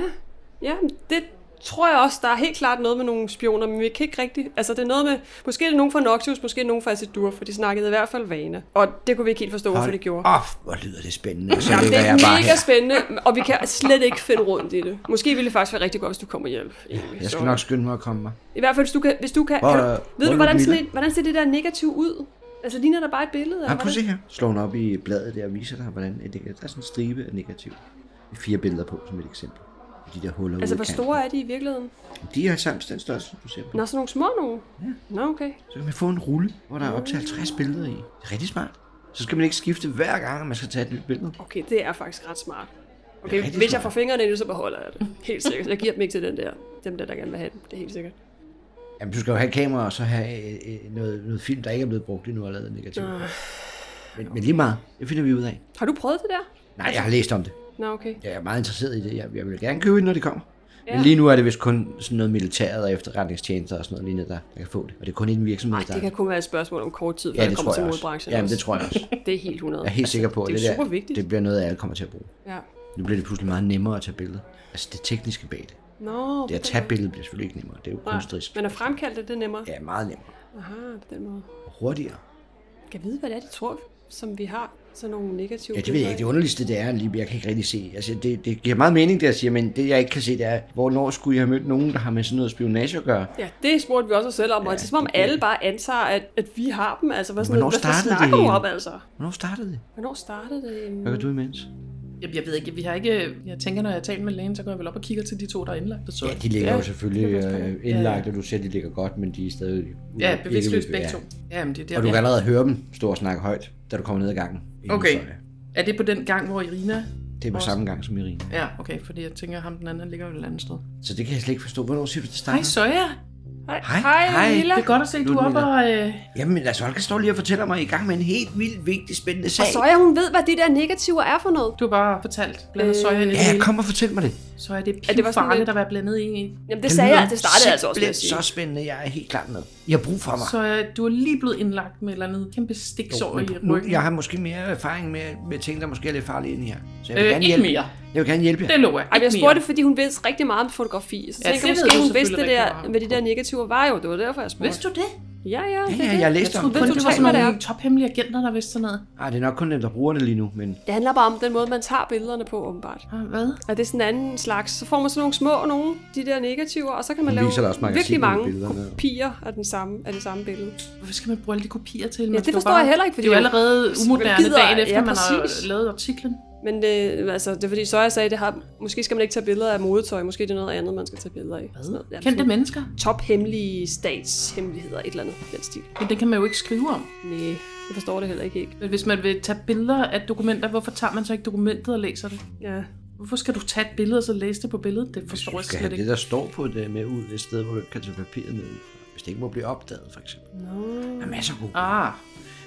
[SPEAKER 3] ja, det tror jeg også. Der er helt klart noget med nogle spioner, men vi kan ikke rigtig... Altså, det er noget med... Måske er det nogen fra Noxius, måske er det nogen fra Acidur, for de snakkede i hvert fald vane. Og det kunne vi ikke helt forstå, hvorfor de gjorde.
[SPEAKER 1] Åh, oh, hvor lyder det spændende. Så
[SPEAKER 3] Jamen, det er
[SPEAKER 1] jeg bare
[SPEAKER 3] mega
[SPEAKER 1] her.
[SPEAKER 3] spændende, og vi kan slet ikke finde rundt i det. Måske ville det faktisk være rigtig godt, hvis du kommer hjem. egentlig.
[SPEAKER 1] Jeg skal
[SPEAKER 3] Så-
[SPEAKER 1] nok skynde mig at komme mig.
[SPEAKER 3] I hvert fald, hvis du kan... Hvis du kan,
[SPEAKER 1] Hvor-
[SPEAKER 3] kan du,
[SPEAKER 1] hvor
[SPEAKER 3] ved
[SPEAKER 1] er
[SPEAKER 3] du, hvordan, sådan et, hvordan ser det der negativ ud? Altså, ligner der bare et billede?
[SPEAKER 1] Ja, prøv at se her. Slå den op i bladet der og viser dig, hvordan et, der er sådan en stribe af negativ. Fire billeder på, som et eksempel. De der huller
[SPEAKER 3] Altså, hvor store er de i virkeligheden?
[SPEAKER 1] De er samt den størrelse, du ser på.
[SPEAKER 3] Nå, sådan nogle små nogle?
[SPEAKER 1] Ja.
[SPEAKER 3] Nå, okay.
[SPEAKER 1] Så kan man få en rulle, hvor der er op til 50 billeder i. Det er rigtig smart. Så skal man ikke skifte hver gang, man skal tage et lille billede.
[SPEAKER 3] Okay, det er faktisk ret smart. Okay, hvis jeg
[SPEAKER 1] smart.
[SPEAKER 3] får fingrene i det, så beholder jeg det. Helt sikkert. Jeg giver dem ikke til den der. Dem der, der gerne vil have dem. Det er helt sikkert.
[SPEAKER 1] Jamen, du skal jo have kamera, og så have øh, øh, noget, noget film, der ikke er blevet brugt endnu og lavet negativ.
[SPEAKER 3] Nå.
[SPEAKER 1] Men, men lige meget, det finder vi ud af.
[SPEAKER 3] Har du prøvet det der?
[SPEAKER 1] Nej, jeg har læst om det.
[SPEAKER 3] Nå, okay.
[SPEAKER 1] Jeg er meget interesseret i det. Jeg, jeg vil gerne købe det, når det kommer. Men lige nu er det vist kun sådan noget militæret og efterretningstjenester og sådan noget lignende, der, der kan få det. Og det er kun en virksomhed,
[SPEAKER 3] Nej,
[SPEAKER 1] der...
[SPEAKER 3] det kan kun være et spørgsmål om kort tid, før
[SPEAKER 1] ja,
[SPEAKER 3] det kommer til modbranchen.
[SPEAKER 1] Jamen, det tror jeg også.
[SPEAKER 3] Det er helt 100.
[SPEAKER 1] Jeg er helt sikker på, at
[SPEAKER 3] det
[SPEAKER 1] det,
[SPEAKER 3] er
[SPEAKER 1] der,
[SPEAKER 3] super vigtigt.
[SPEAKER 1] det bliver noget, alle kommer til at bruge.
[SPEAKER 3] Ja.
[SPEAKER 1] Nu bliver det pludselig meget nemmere at tage billeder. Altså det tekniske bag det.
[SPEAKER 3] Nå,
[SPEAKER 1] Det at tage billedet bliver selvfølgelig ikke nemmere. Det er jo kunstnerisk.
[SPEAKER 3] Men at fremkalde det, det er nemmere.
[SPEAKER 1] Ja, meget nemmere.
[SPEAKER 3] Aha, på den måde.
[SPEAKER 1] Og hurtigere.
[SPEAKER 3] Kan vide, hvad det er, de tror, som vi har sådan nogle negative
[SPEAKER 1] Ja, det ved jeg ikke. Det underligste, det er, lige, jeg kan ikke rigtig se. Altså, det, det giver meget mening, det jeg siger, men det jeg ikke kan se, det er, hvornår skulle jeg have mødt nogen, der har med sådan noget spionage at gøre?
[SPEAKER 3] Ja, det spurgte vi også os selv om, og det er som om
[SPEAKER 1] det
[SPEAKER 3] alle bare antager, at, at vi har dem. Altså, hvad, sådan,
[SPEAKER 1] Hvornår
[SPEAKER 3] hvad, hvad
[SPEAKER 1] startede det
[SPEAKER 3] du
[SPEAKER 1] hele?
[SPEAKER 3] om, altså?
[SPEAKER 1] Hvornår startede det?
[SPEAKER 3] Hvornår startede det?
[SPEAKER 1] Hvad gør du imens?
[SPEAKER 2] Jeg ved ikke, vi har ikke... Jeg tænker, når jeg taler med lægen, så går jeg vel op og kigger til de to, der er indlagt. Så.
[SPEAKER 1] Ja, de ligger
[SPEAKER 3] Ja,
[SPEAKER 1] jo selvfølgelig øh, indlagt, og du at de ligger godt, men de er stadig...
[SPEAKER 2] ja,
[SPEAKER 1] ved-
[SPEAKER 2] begge
[SPEAKER 1] ja.
[SPEAKER 2] to. Jamen, det er der,
[SPEAKER 1] Og du
[SPEAKER 2] ja.
[SPEAKER 1] kan allerede høre dem stå og snakke højt, da du kommer ned ad gangen.
[SPEAKER 2] Okay.
[SPEAKER 1] Så, ja.
[SPEAKER 2] Er det på den gang, hvor Irina...
[SPEAKER 1] Det er på
[SPEAKER 2] Også.
[SPEAKER 1] samme gang som Irina.
[SPEAKER 2] Ja, okay, fordi jeg tænker, at ham den anden ligger jo et andet sted.
[SPEAKER 1] Så det kan jeg slet ikke forstå. Hvornår siger du, det starter?
[SPEAKER 2] Hej, Soja.
[SPEAKER 3] Hej,
[SPEAKER 1] Hej,
[SPEAKER 3] hej,
[SPEAKER 1] hej.
[SPEAKER 2] Det er godt at se, du er oppe og... Øh...
[SPEAKER 1] Jamen, altså, Olga står lige og fortæller mig, at I er i gang med en helt vildt vigtig, spændende sag.
[SPEAKER 3] Og Soja, hun ved, hvad de der negativer er for noget.
[SPEAKER 2] Du har bare fortalt, blander
[SPEAKER 3] Øh,
[SPEAKER 2] soja ind i det
[SPEAKER 1] Ja, kom og fortæl mig det.
[SPEAKER 2] Så er det
[SPEAKER 3] Ja, det var sådan
[SPEAKER 2] farligt
[SPEAKER 3] lidt-
[SPEAKER 2] at være blandet ind i.
[SPEAKER 3] Jamen, det sagde jeg, det startede altså også med at sige.
[SPEAKER 1] så spændende. Jeg er helt klar med. I har brug for mig.
[SPEAKER 2] Så øh, du er lige blevet indlagt med et eller andet kæmpe stiksår i
[SPEAKER 1] nu,
[SPEAKER 2] ryggen.
[SPEAKER 1] jeg har måske mere erfaring med, med ting, der måske er lidt farlige ind her. Så jeg vil
[SPEAKER 2] Øh,
[SPEAKER 1] gerne
[SPEAKER 2] ikke
[SPEAKER 1] hjælpe.
[SPEAKER 2] mere.
[SPEAKER 1] Jeg vil gerne hjælpe jer.
[SPEAKER 2] Det lover jeg.
[SPEAKER 3] Ej, jeg spurgte, fordi hun vidste rigtig meget om fotografi. Så
[SPEAKER 2] Ja, det
[SPEAKER 3] jeg,
[SPEAKER 2] ved
[SPEAKER 3] måske hun vidste det der,
[SPEAKER 2] meget
[SPEAKER 3] hvad de der negativer var jo. Det var derfor, jeg spurgte.
[SPEAKER 2] Vidste du det?
[SPEAKER 3] Ja, ja,
[SPEAKER 1] Ja,
[SPEAKER 3] det,
[SPEAKER 1] ja,
[SPEAKER 3] er
[SPEAKER 1] jeg læste
[SPEAKER 2] Jeg
[SPEAKER 1] om
[SPEAKER 2] troede
[SPEAKER 1] det.
[SPEAKER 2] kun,
[SPEAKER 3] du
[SPEAKER 2] det var sådan nogle tophemmelige agenter, der vidste sådan noget.
[SPEAKER 1] Ej, det er nok kun dem, der bruger det lige nu, men
[SPEAKER 3] det handler bare om den måde, man tager billederne på, åbenbart.
[SPEAKER 2] Ah, Hvad?
[SPEAKER 3] Og det er sådan en anden slags. Så får man sådan nogle små nogle, de der negativer, og så kan man lave virkelig mange
[SPEAKER 1] billederne.
[SPEAKER 3] kopier af, den samme, af det samme billede.
[SPEAKER 2] Hvorfor skal man bruge alle de kopier til? Man
[SPEAKER 3] Ja, det forstår
[SPEAKER 2] bare...
[SPEAKER 3] jeg heller ikke, fordi
[SPEAKER 2] Det er jo allerede umoderne dagen efter,
[SPEAKER 3] ja,
[SPEAKER 2] man har lavet artiklen.
[SPEAKER 3] Men det, altså, det er fordi, så jeg sagde, det har, måske skal man ikke tage billeder af modetøj, måske det er noget andet, man skal tage billeder af. Noget. Ja,
[SPEAKER 2] Kendte mennesker.
[SPEAKER 3] Tophemmelige statshemmeligheder, et eller andet den stil.
[SPEAKER 2] Men det kan man jo ikke skrive om.
[SPEAKER 3] Nej, jeg forstår det heller ikke.
[SPEAKER 2] Men hvis man vil tage billeder af dokumenter, hvorfor tager man så ikke dokumentet og læser det?
[SPEAKER 3] Ja.
[SPEAKER 2] Hvorfor skal du tage et billede og så læse det på billedet? Det forstår jeg
[SPEAKER 1] skal
[SPEAKER 2] slet
[SPEAKER 1] have
[SPEAKER 2] ikke.
[SPEAKER 1] det, der står på det med ud et sted, hvor du kan tage papiret med ud. Hvis det ikke må blive opdaget, for eksempel.
[SPEAKER 3] Nå.
[SPEAKER 1] Der er masser af gode.
[SPEAKER 2] Ah,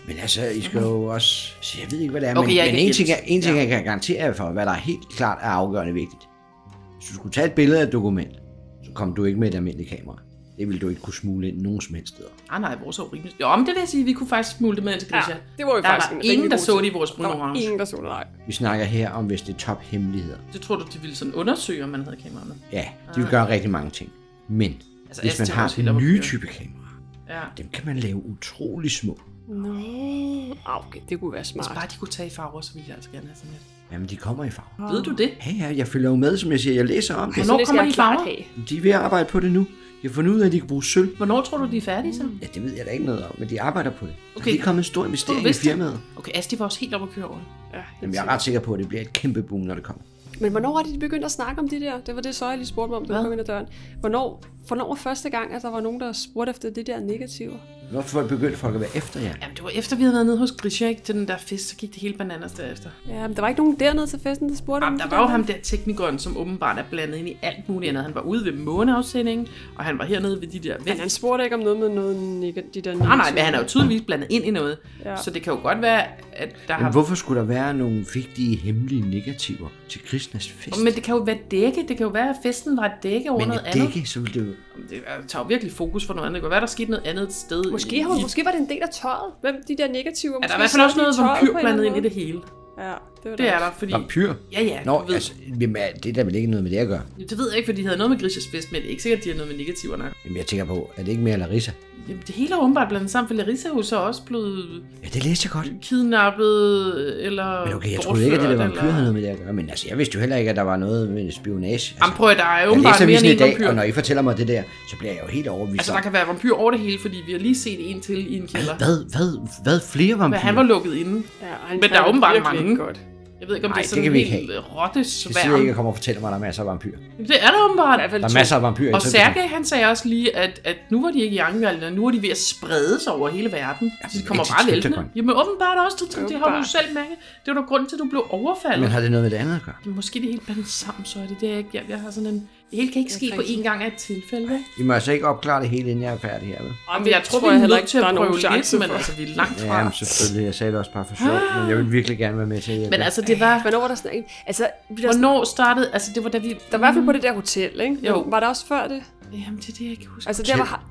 [SPEAKER 1] Men altså, I skal jo også... Så jeg ved ikke, hvad det er,
[SPEAKER 2] Okay,
[SPEAKER 1] men,
[SPEAKER 2] jeg
[SPEAKER 1] men en ting, er,
[SPEAKER 2] hjælpe.
[SPEAKER 1] en ting
[SPEAKER 2] Ja.
[SPEAKER 1] jeg kan garantere jer for, hvad der er helt klart er afgørende vigtigt. Hvis du skulle tage et billede af et dokument, så kom du ikke med et almindeligt kamera. Det ville du ikke kunne smule ind nogen som helst steder.
[SPEAKER 2] ah nej, vores er jo rimelig... Jo, men det vil jeg sige, vi kunne faktisk smule det med til
[SPEAKER 3] Ja,
[SPEAKER 2] Grisha.
[SPEAKER 3] det var jo
[SPEAKER 2] Der
[SPEAKER 3] faktisk
[SPEAKER 2] var
[SPEAKER 3] en
[SPEAKER 2] ingen, der så det i vores brune
[SPEAKER 3] var
[SPEAKER 2] orange.
[SPEAKER 3] ingen, der så det, nej.
[SPEAKER 1] Vi snakker her om, hvis det er top hemmeligheder.
[SPEAKER 2] Det tror du, de ville sådan undersøge, om man havde kamera med?
[SPEAKER 1] Ja, de vil gøre rigtig mange ting. Men
[SPEAKER 2] Altså,
[SPEAKER 1] hvis man
[SPEAKER 2] var
[SPEAKER 1] har nye type kameraer,
[SPEAKER 2] Ja.
[SPEAKER 1] dem kan man lave utrolig små.
[SPEAKER 3] Nå, ah, okay, det kunne være
[SPEAKER 2] Hvis
[SPEAKER 3] smart.
[SPEAKER 2] bare de kunne tage i farver, så ville jeg altså gerne have sådan et.
[SPEAKER 1] Jamen, de kommer i farve.
[SPEAKER 2] Ved du det?
[SPEAKER 1] Ja, ja, jeg følger jo med, som jeg siger. Jeg læser om det.
[SPEAKER 2] Hvornår
[SPEAKER 3] det
[SPEAKER 2] kommer
[SPEAKER 3] jeg
[SPEAKER 2] de
[SPEAKER 3] klart
[SPEAKER 2] farver?
[SPEAKER 1] De er ved at arbejde på det nu. Jeg har fundet ud af, at de kan bruge sølv.
[SPEAKER 2] Hvornår tror du, de er færdige så?
[SPEAKER 1] Ja, det ved jeg da ikke noget om, men de arbejder på det. Okay. Der er kommet en stor investering i
[SPEAKER 2] det?
[SPEAKER 1] firmaet.
[SPEAKER 2] Okay, Asti var også helt oppe at køre over det.
[SPEAKER 3] Ja,
[SPEAKER 1] Jamen, jeg er ret sikker på, at det bliver et kæmpe boom, når det kommer.
[SPEAKER 3] Men hvornår er de begyndt at snakke om det der? Det var det, så jeg lige spurgte mig om, da
[SPEAKER 2] Hvad?
[SPEAKER 3] kom ind ad døren. Hvornår, hvornår var første gang, at der var nogen, der spurgte efter det der negativer?
[SPEAKER 1] Hvorfor begyndte folk at være efter jer?
[SPEAKER 2] Jamen, det var efter, vi havde været nede hos Grisha, ikke? Til den der fest, så gik det hele bananas derefter.
[SPEAKER 3] Ja, men der var ikke nogen dernede til festen, der spurgte om
[SPEAKER 2] Jamen, der var jo ham der teknikeren, som åbenbart er blandet ind i alt muligt andet. Han var ude ved måneafsendingen, og han var hernede ved de der
[SPEAKER 3] Men han spurgte ikke om noget med noget de der
[SPEAKER 2] Nej, nej, men han er jo tydeligvis blandet ind i noget.
[SPEAKER 3] Ja.
[SPEAKER 2] Så det kan jo godt være, at der
[SPEAKER 1] Men
[SPEAKER 2] har...
[SPEAKER 1] hvorfor skulle der være nogle vigtige, hemmelige negativer til Krishnas fest?
[SPEAKER 2] Men det kan jo være dække. Det kan jo være, at festen var et dække over
[SPEAKER 1] Men
[SPEAKER 2] noget
[SPEAKER 1] et
[SPEAKER 2] andet.
[SPEAKER 1] dække, så ville det jo...
[SPEAKER 2] Det tager jo virkelig fokus for noget andet. Det kan være, der skete noget andet et sted.
[SPEAKER 3] Måske,
[SPEAKER 2] i,
[SPEAKER 3] måske var det en del af tøjet. Hvem de der negativer?
[SPEAKER 2] er der
[SPEAKER 3] måske
[SPEAKER 2] i hvert fald også noget
[SPEAKER 3] tøjet
[SPEAKER 2] vampyr blandet ind i det hele.
[SPEAKER 3] Ja, det var
[SPEAKER 2] Det er der, fordi...
[SPEAKER 1] Vampyr?
[SPEAKER 2] Ja, ja.
[SPEAKER 1] Nå,
[SPEAKER 2] du ved,
[SPEAKER 1] altså, jamen, er- det er da vel ikke noget med det at gøre.
[SPEAKER 2] Det ved jeg ikke, for de havde noget med Grishas fest, men det er ikke sikkert, at de har noget med negativerne.
[SPEAKER 1] Jamen, jeg tænker på, er det ikke mere Larissa?
[SPEAKER 2] Jamen, det hele er åbenbart blandet sammen, for Larissa er jo så også blevet
[SPEAKER 1] Ja, det læste jeg godt.
[SPEAKER 2] kidnappet, eller
[SPEAKER 1] Men okay, jeg troede ikke, at det der vampyr
[SPEAKER 2] eller-
[SPEAKER 1] havde noget med det at gøre. Men altså, jeg vidste jo heller ikke, at der var noget med spionage. Altså,
[SPEAKER 2] Jamen prøv at der er
[SPEAKER 1] jeg
[SPEAKER 2] åbenbart mere end
[SPEAKER 1] avisen i
[SPEAKER 2] en
[SPEAKER 1] dag,
[SPEAKER 2] vampyr.
[SPEAKER 1] og når I fortæller mig det der, så bliver jeg jo helt overbevist
[SPEAKER 2] Altså, der kan være vampyr over det hele, fordi vi har lige set en til i en kælder.
[SPEAKER 1] Hvad, hvad, hvad flere vampyrer?
[SPEAKER 2] Men han var lukket inde.
[SPEAKER 3] Ja,
[SPEAKER 2] Men der er åbenbart mange.
[SPEAKER 3] Ikke Godt.
[SPEAKER 2] Jeg ved ikke, om
[SPEAKER 1] Ej,
[SPEAKER 2] det er
[SPEAKER 1] det
[SPEAKER 2] sådan
[SPEAKER 1] kan
[SPEAKER 2] en
[SPEAKER 1] vi ikke
[SPEAKER 2] helt rotte
[SPEAKER 1] Det siger ikke at komme og fortælle mig, at der er masser af vampyrer.
[SPEAKER 2] Det er der åbenbart.
[SPEAKER 3] I hvert fald
[SPEAKER 1] Der er masser af vampyrer.
[SPEAKER 2] Og. Sergej, han sagde også lige, at, at nu var de ikke i Angelvald, nu var de ved at sprede sig over hele verden. Så de kommer bare væltende. Jamen åbenbart også, det, det har du selv mærket. Det var da grund til, at du blev overfaldet.
[SPEAKER 1] Men har det noget med det andet at gøre?
[SPEAKER 2] Måske det er helt blandet sammen, så er det det. Jeg, jeg har sådan en, Det hele kan ikke ske på én gang af et tilfælde, vel?
[SPEAKER 1] I må altså ikke opklare det hele, inden jeg er færdig her, vel?
[SPEAKER 2] Jamen, jeg tror,
[SPEAKER 3] tror
[SPEAKER 2] vi
[SPEAKER 3] jeg
[SPEAKER 2] er
[SPEAKER 3] heller
[SPEAKER 2] nødt
[SPEAKER 3] ikke,
[SPEAKER 2] til at
[SPEAKER 3] der er nogen
[SPEAKER 2] prøve lidt,
[SPEAKER 3] chance
[SPEAKER 2] men altså, vi er langt
[SPEAKER 1] Ja, men
[SPEAKER 2] fra.
[SPEAKER 1] selvfølgelig. Jeg sagde det også bare for sjov, men jeg vil virkelig gerne være med til hjælpe.
[SPEAKER 2] Men altså, det var...
[SPEAKER 3] Hvornår var der sådan en... Altså, der,
[SPEAKER 2] Hvornår startede... Altså, det var da vi...
[SPEAKER 3] der var i hvert fald på det der hotel, ikke?
[SPEAKER 2] Jo.
[SPEAKER 3] Var der også før det?
[SPEAKER 2] Jamen, det er det, jeg ikke husker.
[SPEAKER 3] Altså, der var...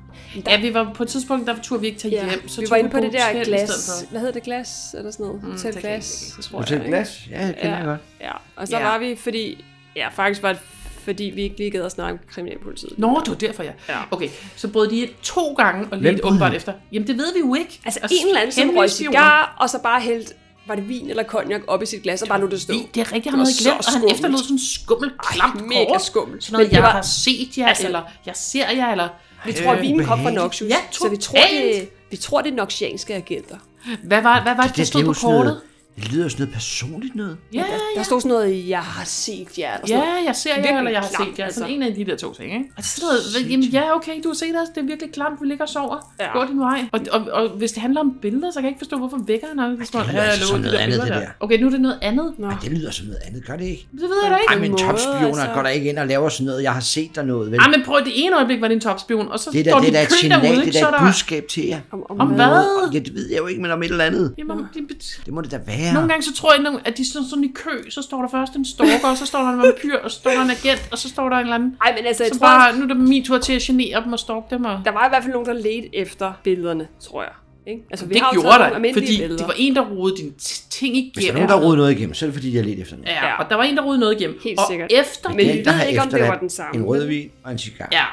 [SPEAKER 2] Ja, vi var på et tidspunkt, der turde vi ikke tage
[SPEAKER 3] Ja,
[SPEAKER 2] hjem. Så
[SPEAKER 3] vi var inde på det der glas... Hvad hedder det? Glas? Eller sådan noget? Hotel
[SPEAKER 2] det kan jeg
[SPEAKER 3] Glas,
[SPEAKER 2] ikke huske.
[SPEAKER 3] tror jeg.
[SPEAKER 1] Hotel
[SPEAKER 3] ikke?
[SPEAKER 1] Glas? Ja, det kender
[SPEAKER 3] Ja.
[SPEAKER 1] jeg godt.
[SPEAKER 3] Ja, og så
[SPEAKER 2] Ja.
[SPEAKER 3] var vi, fordi... Ja, faktisk var det, fordi vi ikke lige gad at snakke med kriminalpolitiet.
[SPEAKER 2] Nå, det var derfor, ja.
[SPEAKER 3] Ja.
[SPEAKER 2] Okay, så brød de to gange og lidt åbenbart efter. Jamen, det ved vi jo ikke.
[SPEAKER 3] Altså,
[SPEAKER 2] Og
[SPEAKER 3] en eller anden, som røg cigar, og så bare hældt... Var det vin eller cognac op i sit glas, og bare lod det stå?
[SPEAKER 2] Det er rigtigt, han havde glemt, og han efterlod sådan en skummel, klamt
[SPEAKER 3] mega
[SPEAKER 2] kort.
[SPEAKER 3] skummelt.
[SPEAKER 2] Sådan noget,
[SPEAKER 3] Men
[SPEAKER 2] jeg
[SPEAKER 3] var-
[SPEAKER 2] har set jer,
[SPEAKER 3] Altså-
[SPEAKER 2] eller jeg ser jer, eller...
[SPEAKER 3] Vi tror, at vinen kom fra. Noxus,
[SPEAKER 2] Ja,
[SPEAKER 3] så vi tror, det, vi tror, det er noxianske agenter.
[SPEAKER 2] Hvad var, hvad var det, der
[SPEAKER 1] Det, det
[SPEAKER 2] stod på kortet?
[SPEAKER 1] Det lyder sådan noget personligt noget.
[SPEAKER 2] Ja,
[SPEAKER 3] Der stod sådan noget, jeg har set jer. Eller sådan
[SPEAKER 2] Ja, jeg ser jer, eller jeg har
[SPEAKER 3] klamt,
[SPEAKER 2] set jer.
[SPEAKER 3] altså.
[SPEAKER 2] Sådan en af de der to ting, ikke? Og så sådan noget, jamen ja, okay, du har set os, det er virkelig klamt, vi ligger og sover.
[SPEAKER 3] Ja.
[SPEAKER 2] Gå din vej. Og, og, og, hvis det handler om billeder, så kan jeg ikke forstå, hvorfor vækker han aldrig sådan
[SPEAKER 1] det lyder altså
[SPEAKER 2] de
[SPEAKER 1] noget
[SPEAKER 2] der
[SPEAKER 1] andet, det
[SPEAKER 2] der. Okay, nu er det noget andet.
[SPEAKER 3] Nå.
[SPEAKER 1] Det lyder som noget andet, gør det ikke?
[SPEAKER 2] Det ved jeg da ikke.
[SPEAKER 1] Ej, men topspioner
[SPEAKER 3] altså.
[SPEAKER 1] går der ikke ind og laver sådan noget. Jeg har set der noget, vel?
[SPEAKER 2] Ej, men prøv, det ene øjeblik var det en topspion, og så
[SPEAKER 1] Det er
[SPEAKER 2] står de
[SPEAKER 1] det er
[SPEAKER 2] i
[SPEAKER 1] da et
[SPEAKER 2] kø derude, ikke?
[SPEAKER 1] det er
[SPEAKER 2] er
[SPEAKER 1] et
[SPEAKER 2] der...
[SPEAKER 1] budskab til jer.
[SPEAKER 3] Om,
[SPEAKER 2] hvad?
[SPEAKER 1] Ja, det ved jeg jo ikke, men om et eller andet.
[SPEAKER 2] De
[SPEAKER 1] Det må det da være.
[SPEAKER 2] Nogle gange så tror jeg, at de står sådan i kø, så står der først en stalker, og så står der en vampyr, og så står der en agent, og så står der en eller anden.
[SPEAKER 3] Ej, men altså, jeg tror,
[SPEAKER 2] bare, nu er det min tur til at genere dem og stalke dem. Og...
[SPEAKER 3] der var i hvert fald nogen, der ledte efter billederne, tror jeg. Ikke? Altså, vi
[SPEAKER 2] Det
[SPEAKER 3] har jo
[SPEAKER 2] gjorde der, fordi
[SPEAKER 3] billeder.
[SPEAKER 2] det var en, der rodede dine ting
[SPEAKER 1] Hvis der er
[SPEAKER 2] igennem.
[SPEAKER 1] nogen, der rodet noget igennem, så er det fordi, de har let efter noget.
[SPEAKER 2] Ja,
[SPEAKER 3] Ja.
[SPEAKER 2] og der var en, der rodede noget igennem.
[SPEAKER 3] Helt
[SPEAKER 2] og
[SPEAKER 3] sikkert.
[SPEAKER 2] efter
[SPEAKER 3] Men
[SPEAKER 2] det,
[SPEAKER 3] vi ved ikke, om det var den samme.
[SPEAKER 1] En rødvin og en cigar.
[SPEAKER 2] ja,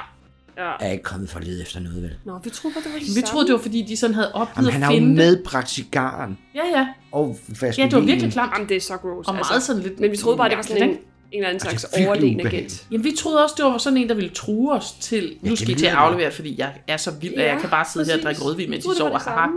[SPEAKER 3] Ja.
[SPEAKER 1] Er ikke kommet for at lede efter noget, vel?
[SPEAKER 3] Nå, vi troede bare, det var det
[SPEAKER 2] vi
[SPEAKER 3] samme.
[SPEAKER 2] troede, det var fordi, de sådan havde opgivet
[SPEAKER 1] Jamen, han
[SPEAKER 2] at
[SPEAKER 1] har jo
[SPEAKER 2] finde
[SPEAKER 1] medbragt cigaren
[SPEAKER 2] Ja, ja.
[SPEAKER 1] og flasken
[SPEAKER 2] Ja, det var virkelig klamt.
[SPEAKER 3] Jamen, det er så gross.
[SPEAKER 2] Og meget sådan lidt
[SPEAKER 3] Men vi troede bare, det var sådan en, en eller anden slags overlegen agent.
[SPEAKER 2] Jamen, vi troede også, det var sådan en, der ville true os til, nu
[SPEAKER 1] det
[SPEAKER 2] skal I til at aflevere, fordi jeg er så vild, at jeg
[SPEAKER 3] Ja,
[SPEAKER 2] kan bare sidde her og
[SPEAKER 3] præcis.
[SPEAKER 2] drikke rødvin, mens I sover.
[SPEAKER 1] Nej,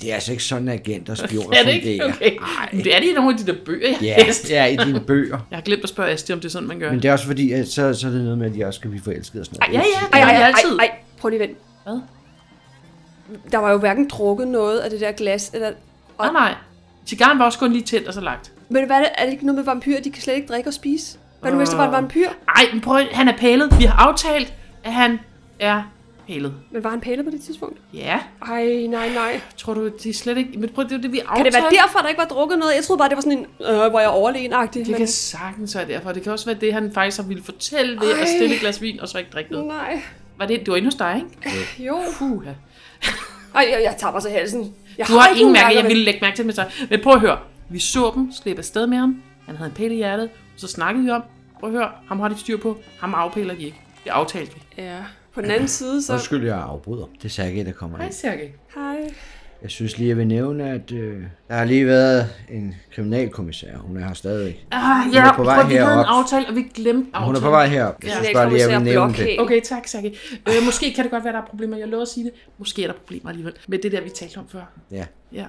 [SPEAKER 1] det er altså ikke sådan, agenter og spioner
[SPEAKER 2] Er det ikke? Okay. Det er det i nogle af de der bøger, jeg
[SPEAKER 1] Ja,
[SPEAKER 2] har læst.
[SPEAKER 1] det er i dine bøger.
[SPEAKER 2] Jeg har glemt at spørge Asti, om det er sådan, man gør.
[SPEAKER 1] Men det er også fordi, at så, så er det noget med, at de også skal blive forelsket og sådan
[SPEAKER 2] Ej,
[SPEAKER 1] noget.
[SPEAKER 2] ja, ja.
[SPEAKER 3] Ej, ej,
[SPEAKER 2] Det er
[SPEAKER 3] ej,
[SPEAKER 2] altid.
[SPEAKER 3] ej, ej, prøv lige vent.
[SPEAKER 2] Hvad?
[SPEAKER 3] Der var jo hverken drukket noget af det der glas, eller...
[SPEAKER 2] Nej, nej. Cigaren var også kun lige tændt og så lagt.
[SPEAKER 3] Men hvad er det? Er det ikke noget med vampyrer? De kan slet ikke drikke og spise? Hvad nu, hvis det var en vampyr?
[SPEAKER 2] Ej, men prøv, at- han er palet. Vi har aftalt, at han er palet.
[SPEAKER 3] Men var han palet på det tidspunkt?
[SPEAKER 2] Ja,
[SPEAKER 3] Ej, nej, nej.
[SPEAKER 2] tror du, det er slet ikke... Men prøv, det er det, vi
[SPEAKER 3] Kan
[SPEAKER 2] aftalte.
[SPEAKER 3] det være derfor, der ikke var drukket noget? Jeg troede bare, det var sådan en, øh, hvor jeg er overlegen-agtig.
[SPEAKER 2] Det
[SPEAKER 3] men...
[SPEAKER 2] kan sagtens være derfor. Det kan også være det, han faktisk har ville fortælle ved at
[SPEAKER 3] Ej.
[SPEAKER 2] stille et glas vin, og så ikke drikke noget.
[SPEAKER 3] Nej.
[SPEAKER 2] Var det, det var inde hos dig, ikke?
[SPEAKER 3] Jo.
[SPEAKER 2] Puh,
[SPEAKER 3] Ej, jeg, jeg tager mig til halsen. Jeg
[SPEAKER 2] Du har ingen
[SPEAKER 3] nogen
[SPEAKER 2] mærke, jeg ville lægge mærke til det med sig. Men prøv at høre. Vi så dem slippe afsted med ham. Han havde en pæl i hjertet. Og så snakkede vi om, prøv at høre, ham har de styr på. Ham afpæler de ikke. Det aftalte vi.
[SPEAKER 3] Ja. På den anden side, så...
[SPEAKER 1] Undskyld, jeg afbryder. Det er Sergej, der kommer ind.
[SPEAKER 2] Sergej.
[SPEAKER 3] Hej.
[SPEAKER 1] Jeg synes lige, jeg vil nævne, at øh, der har lige været en kriminalkommissær. Hun er her stadigvæk.
[SPEAKER 2] Ah,
[SPEAKER 1] er
[SPEAKER 2] ja,
[SPEAKER 1] på vej
[SPEAKER 2] vi havde en
[SPEAKER 1] herop.
[SPEAKER 2] aftale, og vi glemte aftalen.
[SPEAKER 1] Hun er på vej herop. Jeg
[SPEAKER 2] Ja.
[SPEAKER 1] synes bare lige, jeg vil nævne det.
[SPEAKER 2] Okay, tak, Sergej. Øh, måske kan det godt være, der er problemer. Jeg lover at sige det. Måske er der problemer alligevel. Med det der, vi talte om før.
[SPEAKER 1] Ja.
[SPEAKER 2] Ja.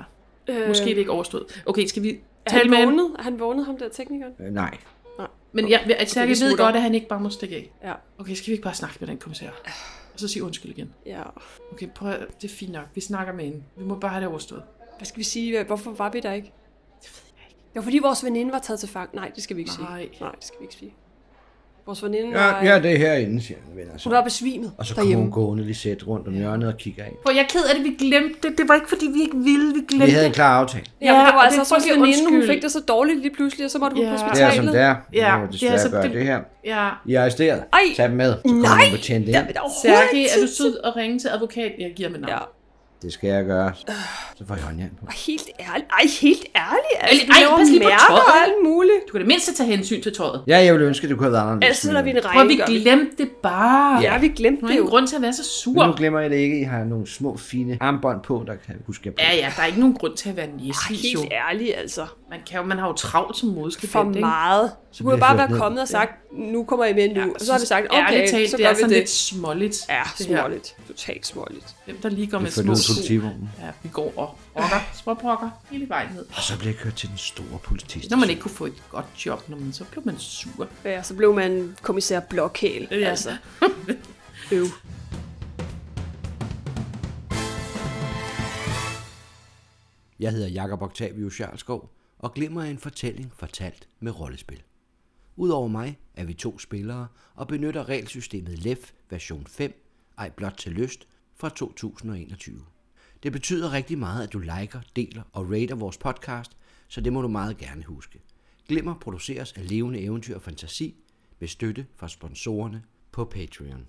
[SPEAKER 3] Øh,
[SPEAKER 2] Måske er det ikke overstået. Okay, skal vi tale
[SPEAKER 3] han
[SPEAKER 2] med ham?
[SPEAKER 3] vågnet? Er han vågnet, ham der teknikeren?
[SPEAKER 1] Øh, nej.
[SPEAKER 2] Men jeg, jeg, Sergej
[SPEAKER 3] vi
[SPEAKER 2] ved godt, at han ikke bare må stikke af.
[SPEAKER 3] Ja.
[SPEAKER 2] Okay, skal vi ikke bare snakke med den kommissær? Og så sige undskyld igen.
[SPEAKER 3] Ja.
[SPEAKER 2] Okay, prøv at, det er fint nok. Vi snakker med hende. Vi må bare have det overstået.
[SPEAKER 3] Hvad skal vi sige? Hvorfor var vi der ikke? Det ved jeg ikke. Det var fordi vores veninde var taget til fang. Nej, det skal vi ikke sige.
[SPEAKER 2] Nej.
[SPEAKER 3] Nej, det skal vi ikke sige. Vores veninde
[SPEAKER 1] Ja,
[SPEAKER 3] var...
[SPEAKER 1] ja, det er herinde, siger han, venner.
[SPEAKER 3] Hun
[SPEAKER 1] Så.
[SPEAKER 3] var besvimet
[SPEAKER 1] Og så kommer
[SPEAKER 3] derhjemme.
[SPEAKER 1] hun gående lige sæt rundt om hjørnet og kigger ind.
[SPEAKER 2] Prøv, jeg er ked af det, vi glemte det. Det var ikke, fordi vi ikke ville. Vi glemte
[SPEAKER 1] Vi havde en
[SPEAKER 2] det.
[SPEAKER 1] klar aftale.
[SPEAKER 3] Ja, men det var
[SPEAKER 2] og
[SPEAKER 3] altså
[SPEAKER 2] er
[SPEAKER 3] også
[SPEAKER 2] frygtelig
[SPEAKER 3] veninde. Hun
[SPEAKER 2] undskyld.
[SPEAKER 3] fik det så dårligt lige pludselig, og så måtte hun
[SPEAKER 2] Ja.
[SPEAKER 3] på
[SPEAKER 2] Det er
[SPEAKER 1] Det er
[SPEAKER 3] hospitalet.
[SPEAKER 1] som det er.
[SPEAKER 2] Ja,
[SPEAKER 1] Ja,
[SPEAKER 2] det er
[SPEAKER 1] desværre
[SPEAKER 2] altså
[SPEAKER 1] gøre
[SPEAKER 2] det-
[SPEAKER 1] det her.
[SPEAKER 2] Ja.
[SPEAKER 1] I er arresteret.
[SPEAKER 3] Ej.
[SPEAKER 1] Tag dem med. Så kommer
[SPEAKER 3] Nej.
[SPEAKER 1] hun betjent
[SPEAKER 3] Der er da overhovedet
[SPEAKER 2] er du sød at ringe til advokat? Jeg giver mit navn.
[SPEAKER 3] Ja.
[SPEAKER 1] Det skal jeg gøre. Så får jeg håndjern på.
[SPEAKER 3] Ej, helt ærligt. Ej, helt ærligt. Altså,
[SPEAKER 2] Ej,
[SPEAKER 3] du
[SPEAKER 2] ej, pas lige på tøjet.
[SPEAKER 3] og alt muligt.
[SPEAKER 2] Du kan det mindste tage hensyn til tøjet.
[SPEAKER 1] Ja, jeg ville ønske, det kunne have været anderledes.
[SPEAKER 3] Ellers sætter vi en
[SPEAKER 2] Prøv,
[SPEAKER 3] regning.
[SPEAKER 2] vi
[SPEAKER 3] gør vi.
[SPEAKER 2] glemte det bare.
[SPEAKER 3] Ja, vi glemte
[SPEAKER 2] Der er
[SPEAKER 3] det
[SPEAKER 2] ingen
[SPEAKER 3] jo.
[SPEAKER 2] grund til at være så
[SPEAKER 1] Men nu
[SPEAKER 2] sur.
[SPEAKER 1] glemmer jeg det ikke. I har nogle små, fine armbånd på, der kan huske på.
[SPEAKER 2] Ja, ja, der er ikke nogen grund til at være
[SPEAKER 3] Ej,
[SPEAKER 2] næsvis, jo.
[SPEAKER 3] helt ærligt, altså.
[SPEAKER 2] Man, kan jo, man har jo travlt som
[SPEAKER 3] For
[SPEAKER 2] modskribent, ikke?
[SPEAKER 3] Så kunne jeg bare være
[SPEAKER 1] ned.
[SPEAKER 3] kommet og sagt, nu kommer I med nu. og så har vi sagt, okay,
[SPEAKER 2] talt,
[SPEAKER 3] så
[SPEAKER 2] det
[SPEAKER 3] gør
[SPEAKER 2] er
[SPEAKER 3] vi
[SPEAKER 2] sådan
[SPEAKER 3] det.
[SPEAKER 2] lidt småligt.
[SPEAKER 3] Ja,
[SPEAKER 2] det
[SPEAKER 3] småligt. Totalt småligt.
[SPEAKER 2] Hvem der lige går med små sko. Ja, vi går og rocker, småbrokker hele vejen ned.
[SPEAKER 1] Og så bliver jeg kørt til den store politistation.
[SPEAKER 2] Når man ikke kunne få et godt job, når man, så blev man sur.
[SPEAKER 3] Ja, så blev man kommissær Blokhæl.
[SPEAKER 2] Ja.
[SPEAKER 3] Altså. Øv.
[SPEAKER 1] Jeg hedder Jakob Octavius Jarlskov og glemmer en fortælling fortalt med rollespil. Udover mig er vi to spillere og benytter regelsystemet LEF version 5, ej blot til lyst, fra 2021. Det betyder rigtig meget, at du liker, deler og rater vores podcast, så det må du meget gerne huske. Glimmer produceres af levende eventyr og fantasi med støtte fra sponsorerne på Patreon.